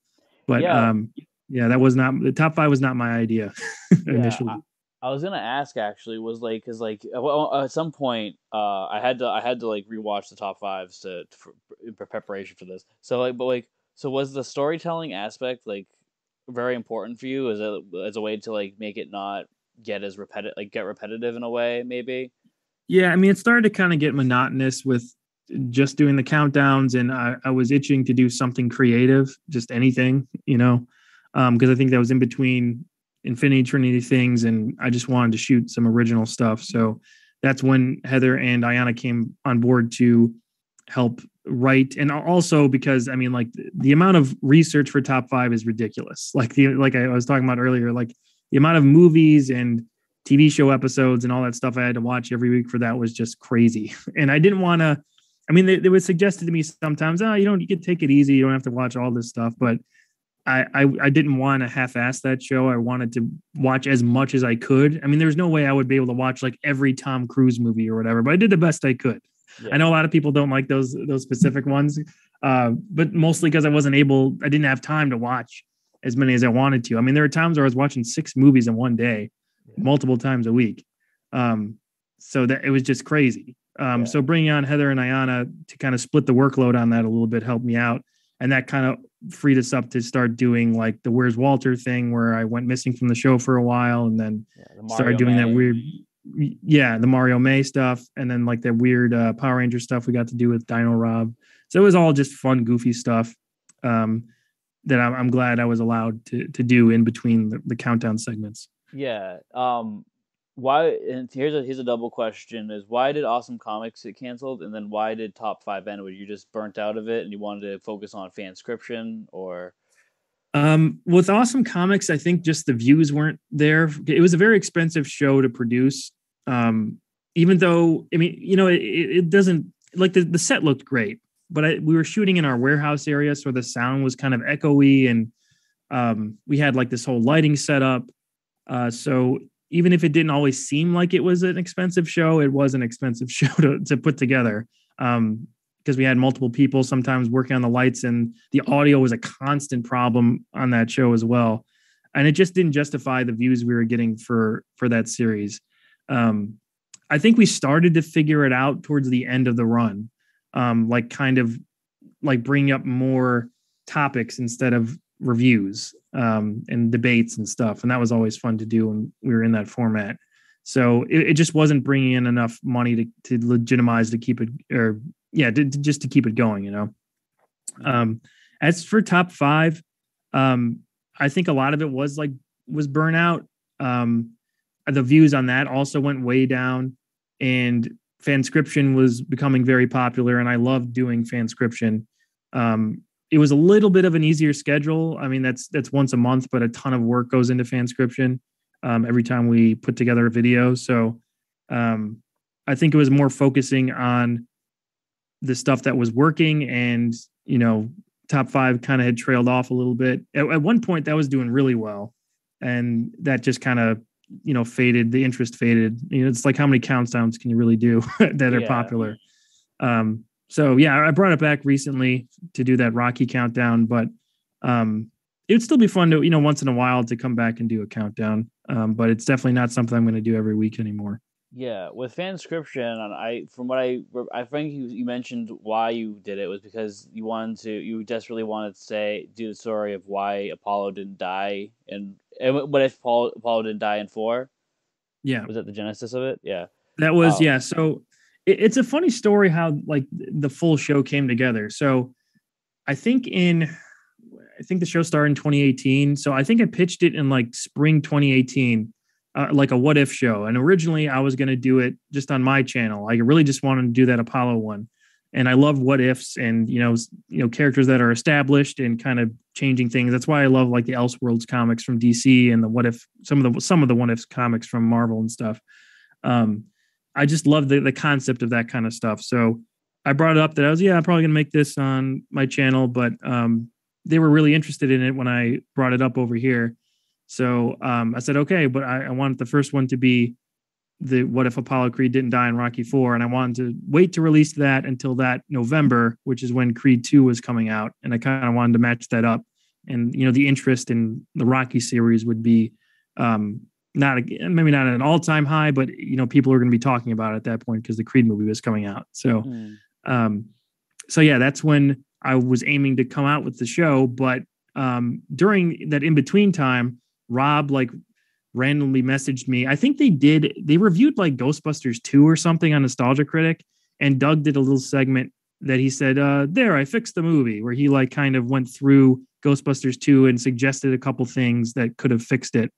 Speaker 2: But yeah. um, yeah, that was not the top five was not my idea initially.
Speaker 1: Yeah, I, I, was gonna ask actually was like because like well, at some point uh, I had to I had to like rewatch the top fives to, to for, in preparation for this. So like, but like, so was the storytelling aspect like very important for you as a as a way to like make it not get as repetitive like get repetitive in a way maybe?
Speaker 2: Yeah i mean it started to kind of get monotonous with just doing the countdowns and I, I was itching to do something creative just anything you know? Because um, i think that was in between infinity trinity things and i just wanted to shoot some original stuff. So that's when heather and ayana came on board to help write and also because i mean like the amount of research for top five is ridiculous like the like i was talking about earlier like the amount of movies and tv show episodes and all that stuff i had to watch every week for that was just crazy and i didn't want to i mean they, they was suggested to me sometimes oh you don't you can take it easy you don't have to watch all this stuff but I, I, I didn't want to half-ass that show. I wanted to watch as much as I could. I mean, there's no way I would be able to watch like every Tom Cruise movie or whatever, but I did the best I could. Yeah. I know a lot of people don't like those those specific ones, uh, but mostly because I wasn't able, I didn't have time to watch as many as I wanted to. I mean, there were times where I was watching six movies in one day, yeah. multiple times a week. Um, so that it was just crazy. Um, yeah. So bringing on Heather and Ayana to kind of split the workload on that a little bit helped me out, and that kind of freed us up to start doing like the "Where's Walter" thing, where I went missing from the show for a while, and then started doing May. that weird yeah, the Mario May stuff, and then like that weird uh, Power Ranger stuff we got to do with Dino Rob. So it was all just fun, goofy stuff um, that I'm, I'm, glad I was allowed to to do in between the, the countdown segments.
Speaker 1: Yeah. Um, why? And here's a here's a double question: Is why did Awesome Comics get canceled, and then why did Top Five end? Were you just burnt out of it and you wanted to focus on fanscription, or?
Speaker 2: Um, with Awesome Comics, I think just the views weren't there. It was a very expensive show to produce. Um, even though, I mean, you know, it, it doesn't like the, the set looked great, but I, we were shooting in our warehouse area, so the sound was kind of echoey, and um, we had like this whole lighting set up. Uh, so even if it didn't always seem like it was an expensive show, it was an expensive show to, to put together. Um, because we had multiple people sometimes working on the lights and the audio was a constant problem on that show as well. And it just didn't justify the views we were getting for for that series. Um, i think we started to figure it out towards the end of the run um, like kind of like bring up more topics instead of reviews um, and debates and stuff. And that was always fun to do when we were in that format. So it, it just wasn't bringing in enough money to, to legitimize to keep it or yeah, to, to, just to keep it going, you know. Um, as for top five, um, I think a lot of it was like was burnout. Um, the views on that also went way down, and fanscription was becoming very popular, and I loved doing fanscription. Um, it was a little bit of an easier schedule. I mean, that's that's once a month, but a ton of work goes into fanscription um, every time we put together a video. So um, I think it was more focusing on the stuff that was working and you know top five kind of had trailed off a little bit at, at, one point that was doing really well and that just kind of you know faded. The interest faded. You know, it's like how many countdowns can you really do that are
Speaker 1: Yeah.
Speaker 2: popular? Um, so yeah, I brought it back recently to do that Rocky countdown, but um, it would still be fun to you know once in a while to come back and do a countdown. Um, but it's definitely not something I'm going to do every week anymore.
Speaker 1: Yeah, with fanscription, and I from what I I think you, you mentioned why you did it was because you wanted to you desperately wanted to say do the story of why Apollo didn't die and and what if Apollo, Apollo didn't die in four?
Speaker 2: Yeah.
Speaker 1: Was that the genesis of it? Yeah.
Speaker 2: That was
Speaker 1: Wow.
Speaker 2: yeah. So it, it's a funny story how like the full show came together. So I think in I think the show started in 2018. So I think I pitched it in like spring 2018, uh, like a what if show. And originally I was going to do it just on my channel. I really just wanted to do that Apollo one. And I love what ifs and you know you know characters that are established and kind of changing things. That's why I love like the Elseworlds comics from DC and the what if some of the some of the what ifs comics from Marvel and stuff. Um, I just love the the concept of that kind of stuff. So I brought it up that I was yeah I'm probably gonna make this on my channel, but um, they were really interested in it when I brought it up over here. So um, I said okay, but I, I wanted the first one to be the what if Apollo Creed didn't die in Rocky Four, and I wanted to wait to release that until that November, which is when Creed Two was coming out, and I kind of wanted to match that up. And you know the interest in the Rocky series would be um, not a, maybe not at an all time high, but you know people are going to be talking about it at that point because the Creed movie was coming out. So
Speaker 1: Hmm.
Speaker 2: um, so yeah, that's when I was aiming to come out with the show. But um, during that in between time, Rob like randomly messaged me. I think they did. They reviewed like Ghostbusters two or something on Nostalgia Critic, and Doug did a little segment that he said, uh, "There, I fixed the movie," where he like kind of went through Ghostbusters two and suggested a couple things that could have fixed it.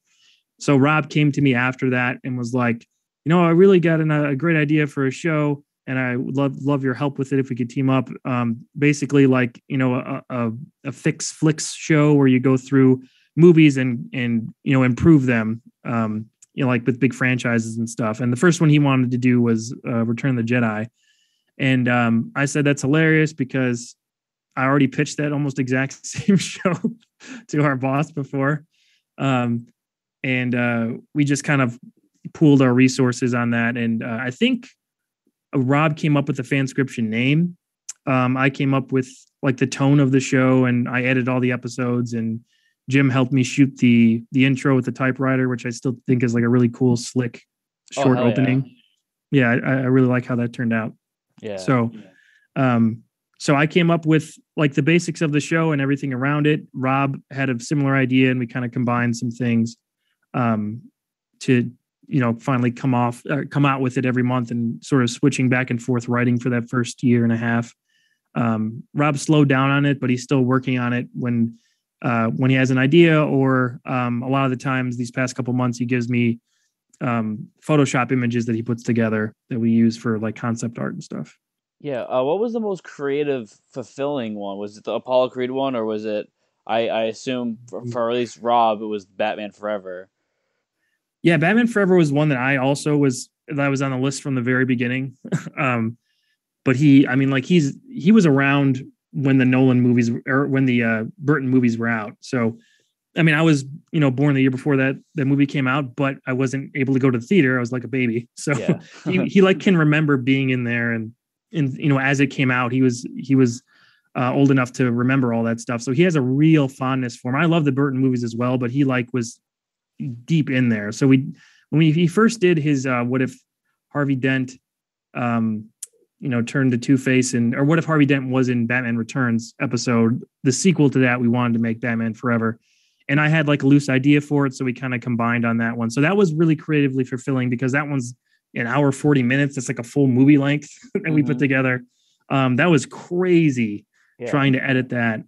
Speaker 2: So Rob came to me after that and was like, "You know, I really got an, a great idea for a show." and I would love love your help with it if we could team up. Um, basically, like you know, a, a, a fix flicks show where you go through movies and and you know improve them. Um, you know, like with big franchises and stuff. And the first one he wanted to do was uh, Return the Jedi, and um, I said that's hilarious because I already pitched that almost exact same show to our boss before, um, and uh, we just kind of pooled our resources on that. And uh, I think uh, Rob came up with the fanscription name. Um, I came up with like the tone of the show, and I edited all the episodes. And Jim helped me shoot the the intro with the typewriter, which I still think is like a really cool, slick,
Speaker 1: Oh,
Speaker 2: short
Speaker 1: yeah.
Speaker 2: opening. Yeah, I, I really like how that turned out.
Speaker 1: Yeah.
Speaker 2: So, um, so I came up with like the basics of the show and everything around it. Rob had a similar idea, and we kind of combined some things um, to you know finally come off uh, come out with it every month and sort of switching back and forth writing for that first year and a half. Um, Rob slowed down on it, but he's still working on it when uh, when he has an idea, or um, a lot of the times these past couple months he gives me um, Photoshop images that he puts together that we use for like concept art and stuff.
Speaker 1: Yeah. Uh, what was the most creative, fulfilling one? Was it the Apollo Creed one, or was it? I I assume for, for at least Rob, it was Batman Forever.
Speaker 2: Yeah, Batman Forever was one that I also was that was on the list from the very beginning. um, but he, I mean, like he's he was around when the Nolan movies or when the uh, Burton movies were out. So, I mean, I was you know born the year before that that movie came out, but I wasn't able to go to the theater. I was like a baby, so
Speaker 1: Yeah.
Speaker 2: he he like can remember being in there and and you know as it came out, he was he was. Uh, old enough to remember all that stuff, so he has a real fondness for him. I love the Burton movies as well, but he like was deep in there. So we when we, he first did his uh, what if Harvey Dent um you know turned to Two Face and or what if Harvey Dent was in Batman Returns episode the sequel to that we wanted to make Batman Forever. And I had like a loose idea for it so we kind of combined on that one. So that was really creatively fulfilling because that one's an hour 40 minutes. It's like a full movie length that we put
Speaker 1: Mhm.
Speaker 2: together. Um that was crazy
Speaker 1: Yeah.
Speaker 2: trying to edit that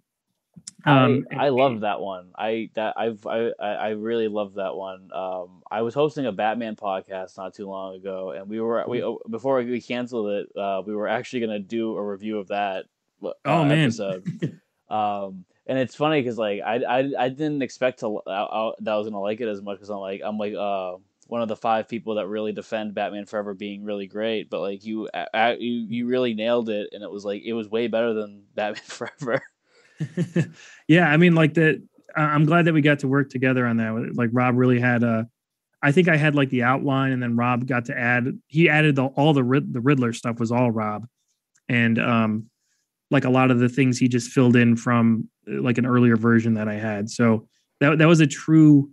Speaker 2: um
Speaker 1: I, I love that one. I that I've I I I really love that one. Um, I was hosting a Batman podcast not too long ago, and we were we
Speaker 2: Mm-hmm.
Speaker 1: before we canceled it, uh, we were actually gonna do a review of that. uh,
Speaker 2: Oh, man.
Speaker 1: episode. um, and it's funny because like I, I I didn't expect to I, I, that I was gonna like it as much because I'm like I'm like uh one of the five people that really defend Batman Forever being really great, but like you a- you you really nailed it, and it was like it was way better than Batman Forever.
Speaker 2: Yeah, I mean, like that. I'm glad that we got to work together on that. Like Rob really had a I think I had like the outline, and then Rob got to add. He added the, all the the Riddler stuff was all Rob, and um, like a lot of the things he just filled in from like an earlier version that I had. So that that was a true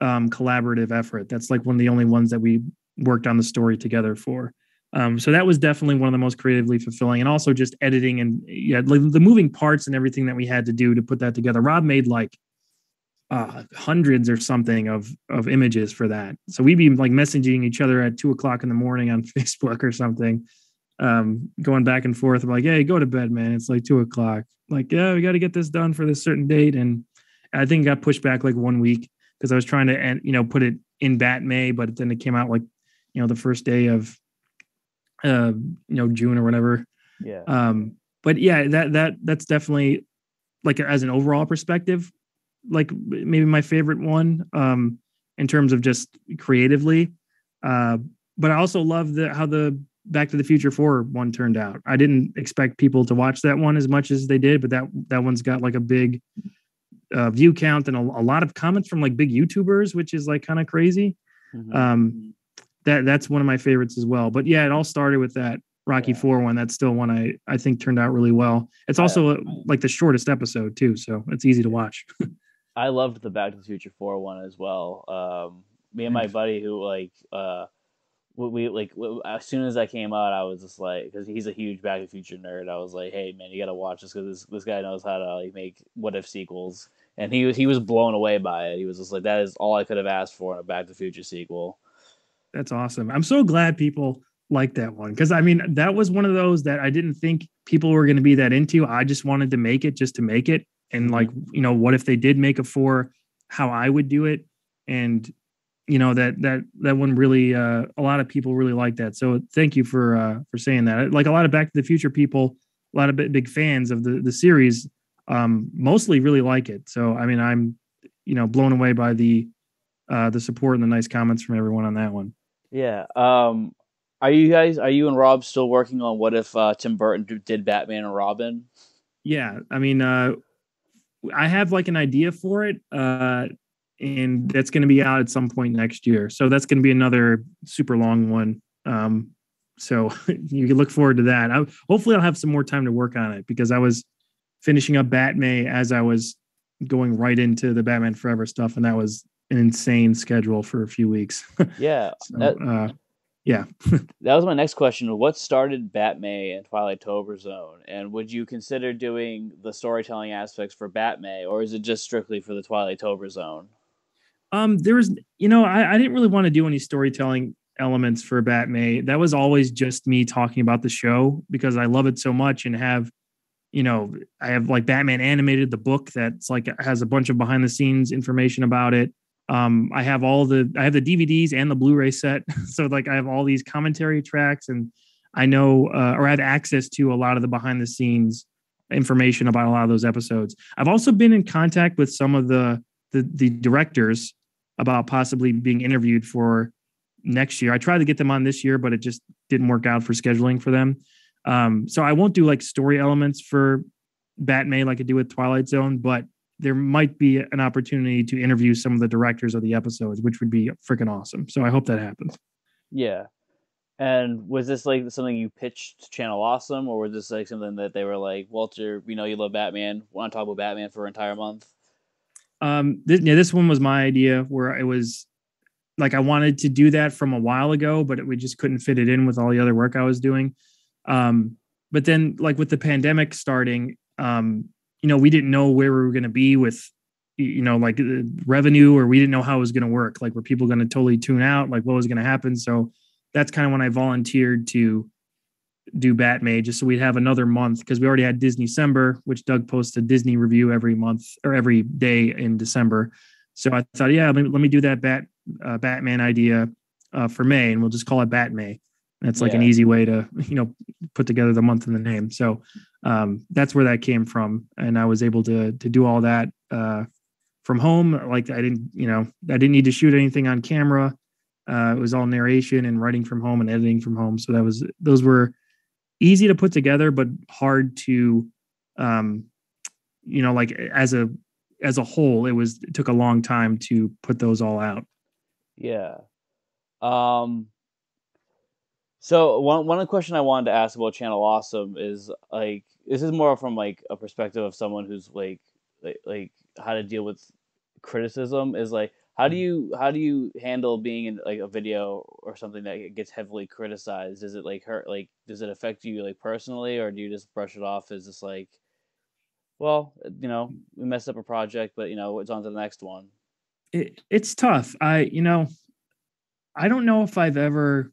Speaker 2: um, collaborative effort. That's like one of the only ones that we worked on the story together for. Um, so that was definitely one of the most creatively fulfilling, and also just editing and yeah, the moving parts and everything that we had to do to put that together. Rob made like uh, hundreds or something of of images for that. So we'd be like messaging each other at two o'clock in the morning on Facebook or something, um, going back and forth. I'm like, "Hey, go to bed, man. It's like two o'clock." Like, yeah, we got to get this done for this certain date, and I think it got pushed back like one week because I was trying to, you know, put it in Bat May, but then it came out like, you know, the first day of uh, you know, June or whatever.
Speaker 1: Yeah.
Speaker 2: Um, but yeah, that that that's definitely like as an overall perspective, like maybe my favorite one um in terms of just creatively. Uh, but I also love the how the Back to the Future 4 one turned out. I didn't expect people to watch that one as much as they did, but that that one's got like a big uh, view count and a, a lot of comments from like big YouTubers, which is like kind of crazy. Mm-hmm. Um, that that's one of my favorites as well. But yeah, it all started with that Rocky yeah. Four one. That's still one I I think turned out really well. It's also like the shortest episode too, so it's easy to watch.
Speaker 1: I loved the Back to the Future Four one as well. Um, me and my buddy who like uh, we like as soon as that came out, I was just like, because he's a huge Back to the Future nerd. I was like, hey man, you gotta watch this because this this guy knows how to like make what if sequels, and he was he was blown away by it. He was just like, that is all I could have asked for in a Back to the Future sequel.
Speaker 2: That's awesome. I'm so glad people like that one because I mean that was one of those that I didn't think people were going to be that into. I just wanted to make it just to make it, and like you know, what if they did make a four? How I would do it, and you know that that that one really uh, a lot of people really like that. So thank you for uh, for saying that. Like a lot of Back to the Future people, a lot of big fans of the the series, um, mostly really like it. So I mean, I'm you know blown away by the uh, the support and the nice comments from everyone on that one.
Speaker 1: Yeah. Um, are you guys? Are you and Rob still working on what if uh, Tim Burton did Batman and Robin?
Speaker 2: Yeah, I mean, uh, I have like an idea for it, uh, and that's going to be out at some point next year. So that's going to be another super long one. Um, so you can look forward to that. I, hopefully, I'll have some more time to work on it because I was finishing up Batmay as I was going right into the Batman Forever stuff, and that was an insane schedule for a few weeks.
Speaker 1: Yeah.
Speaker 2: so, that, uh, yeah.
Speaker 1: that was my next question. What started Batmay and Twilight Tober Zone? And would you consider doing the storytelling aspects for Batmay, or is it just strictly for the Twilight Tober Zone?
Speaker 2: Um, there was, you know, I, I didn't really want to do any storytelling elements for Batmay. That was always just me talking about the show because I love it so much and have, you know, I have like Batman animated the book that's like has a bunch of behind the scenes information about it. Um, I have all the I have the DVDs and the Blu-ray set, so like I have all these commentary tracks, and I know uh, or I have access to a lot of the behind the scenes information about a lot of those episodes. I've also been in contact with some of the the, the directors about possibly being interviewed for next year. I tried to get them on this year, but it just didn't work out for scheduling for them. Um, so I won't do like story elements for Batmay like I do with Twilight Zone, but there might be an opportunity to interview some of the directors of the episodes, which would be freaking awesome. So I hope that happens.
Speaker 1: Yeah. And was this like something you pitched Channel Awesome, or was this like something that they were like, Walter, we know you love Batman. Want to talk about Batman for an entire month?
Speaker 2: Um, this, yeah, this one was my idea where it was like I wanted to do that from a while ago, but it, we just couldn't fit it in with all the other work I was doing. Um, but then, like with the pandemic starting, um, you know, we didn't know where we were going to be with, you know, like uh, revenue, or we didn't know how it was going to work. Like, were people going to totally tune out? Like, what was going to happen? So that's kind of when I volunteered to do Batmay just so we'd have another month because we already had Disney December, which Doug posts a Disney review every month or every day in December. So I thought, yeah, let me, let me do that Bat uh, Batman idea uh, for May, and we'll just call it Batmay. That's like yeah. an easy way to you know put together the month and the name. So um, that's where that came from, and I was able to to do all that uh, from home. Like I didn't you know I didn't need to shoot anything on camera. Uh, it was all narration and writing from home and editing from home. So that was those were easy to put together, but hard to um, you know like as a as a whole, it was it took a long time to put those all out.
Speaker 1: Yeah. Um. So one one question I wanted to ask about Channel Awesome is like this is more from like a perspective of someone who's like like, like how to deal with criticism is like how do mm. you how do you handle being in like a video or something that gets heavily criticized? Does it like hurt like does it affect you like personally or do you just brush it off as just like well, you know, we messed up a project, but you know, it's on to the next one.
Speaker 2: It, it's tough. I, you know, I don't know if I've ever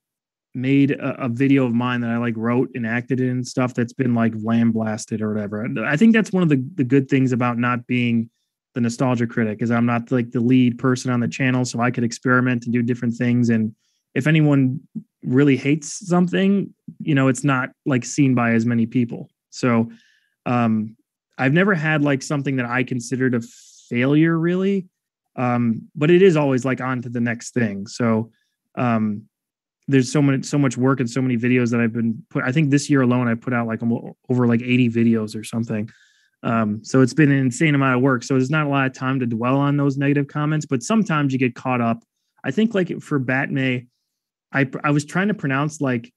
Speaker 2: made a, a, video of mine that I like wrote and acted in stuff that's been like lamb blasted or whatever. I think that's one of the, the good things about not being the nostalgia critic is I'm not like the lead person on the channel, so I could experiment and do different things. And if anyone really hates something, you know, it's not like seen by as many people. So um, I've never had like something that I considered a failure really. Um, but it is always like on to the next thing. So um, there's so many so much work and so many videos that I've been put. I think this year alone I put out like over like 80 videos or something. Um, so it's been an insane amount of work. So there's not a lot of time to dwell on those negative comments, but sometimes you get caught up. I think like for Batmay, I I was trying to pronounce like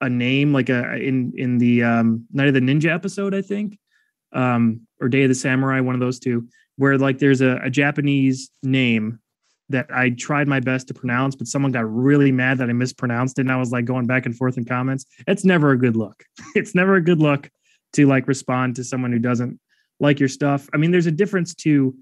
Speaker 2: a name like a in in the um, Night of the Ninja episode, I think, um, or Day of the Samurai, one of those two, where like there's a, a Japanese name that I tried my best to pronounce, but someone got really mad that I mispronounced it. And I was like going back and forth in comments. It's never a good look. It's never a good look to like respond to someone who doesn't like your stuff. I mean, there's a difference to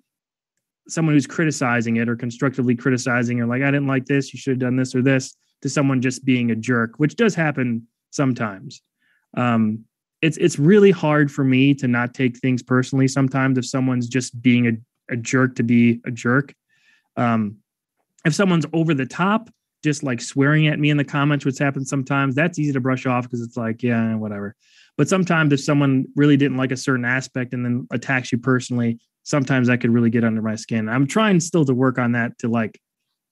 Speaker 2: someone who's criticizing it or constructively criticizing or like, I didn't like this, you should have done this or this, to someone just being a jerk, which does happen sometimes. Um, it's it's really hard for me to not take things personally sometimes if someone's just being a, a jerk to be a jerk. Um, if someone's over the top, just like swearing at me in the comments, which happens sometimes, that's easy to brush off because it's like, yeah, whatever. But sometimes if someone really didn't like a certain aspect and then attacks you personally, sometimes that could really get under my skin. I'm trying still to work on that to like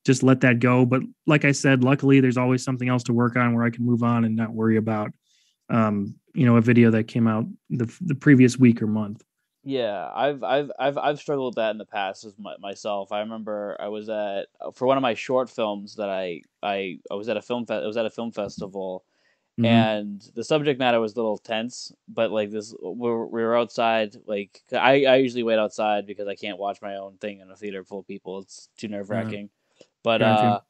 Speaker 2: just let that go. But like I said, luckily there's always something else to work on where I can move on and not worry about um, you know, a video that came out the the previous week or month.
Speaker 1: Yeah, I've I've I've I've struggled with that in the past as my, myself. I remember I was at for one of my short films that I I I was at a film fe- I was at a film festival Mm-hmm. and the subject matter was a little tense but like this we were, we were outside like I, I usually wait outside because i can't watch my own thing in a theater full of people it's too mm-hmm. but uh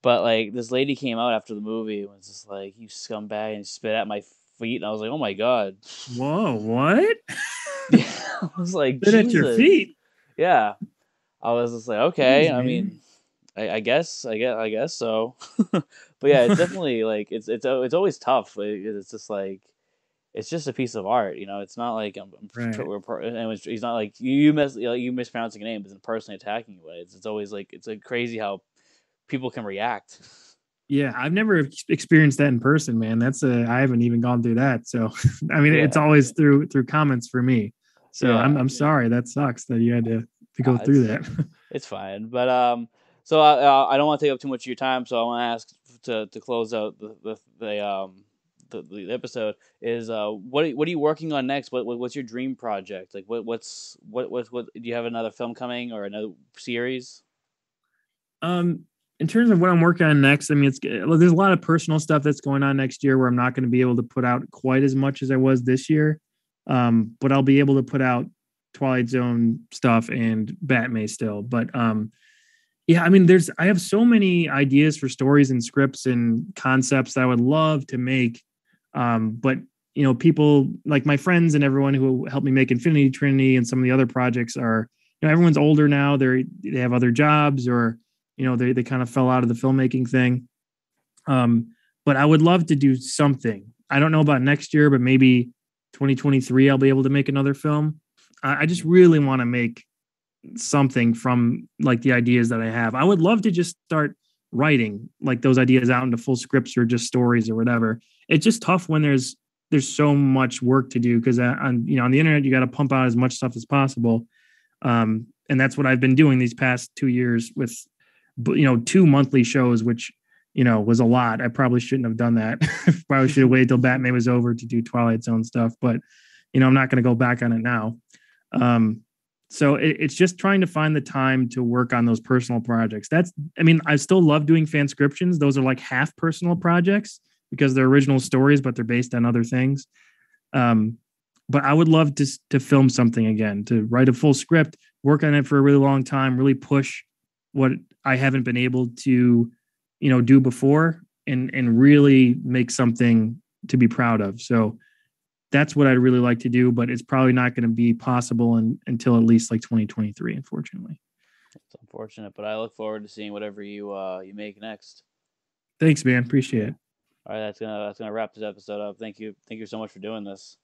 Speaker 1: but like this lady came out after the movie and was just like you scumbag and spit at my feet and i was like oh my god
Speaker 2: whoa what
Speaker 1: i was like
Speaker 2: spit at your feet
Speaker 1: yeah i was just like okay Jeez, i mean I, I guess I guess I guess so. but yeah, it's definitely like it's it's it's always tough. It's just like it's just a piece of art, you know. It's not like I'm, I'm right. and he's not like you you miss you, know, you mispronouncing a name isn't personally attacking you. It's it's always like it's like crazy how people can react.
Speaker 2: Yeah, I've never experienced that in person, man. That's a I haven't even gone through that. So I mean, yeah. it's always through through comments for me. So yeah. I'm I'm sorry that sucks that you had to to go uh, through that.
Speaker 1: it's fine, but um, so uh, I don't want to take up too much of your time. So I want to ask to, to close out the the, the um the, the episode is uh what what are you working on next? What, what what's your dream project? Like what what's what what what do you have another film coming or another series?
Speaker 2: Um, in terms of what I'm working on next, I mean, it's there's a lot of personal stuff that's going on next year where I'm not going to be able to put out quite as much as I was this year. Um, but I'll be able to put out Twilight Zone stuff and Batmay still. But um, yeah, I mean, there's I have so many ideas for stories and scripts and concepts that I would love to make. Um, but you know, people like my friends and everyone who helped me make Infinity Trinity and some of the other projects are, you know, everyone's older now. They're they have other jobs or you know they they kind of fell out of the filmmaking thing. Um, but I would love to do something. I don't know about next year, but maybe 2023 I'll be able to make another film. I, I just really want to make something from like the ideas that I have. I would love to just start writing like those ideas out into full scripts or just stories or whatever. It's just tough when there's there's so much work to do because uh, on you know on the internet you got to pump out as much stuff as possible. Um, and that's what I've been doing these past two years with you know two monthly shows, which you know was a lot. I probably shouldn't have done that. probably should have waited till Batmay was over to do Twilight Zone stuff, but you know I'm not going to go back on it now. Um, so it, it's just trying to find the time to work on those personal projects. That's, I mean, I still love doing fanscriptions. Those are like half personal projects because they're original stories, but they're based on other things. Um, but I would love to to film something again, to write a full script, work on it for a really long time, really push what I haven't been able to, you know, do before, and and really make something to be proud of. So that's what I'd really like to do, but it's probably not going to be possible in, until at least like 2023, unfortunately.
Speaker 1: It's unfortunate, but I look forward to seeing whatever you uh you make next.
Speaker 2: Thanks, man. Appreciate it.
Speaker 1: All right, that's gonna that's gonna wrap this episode up. Thank you, thank you so much for doing this.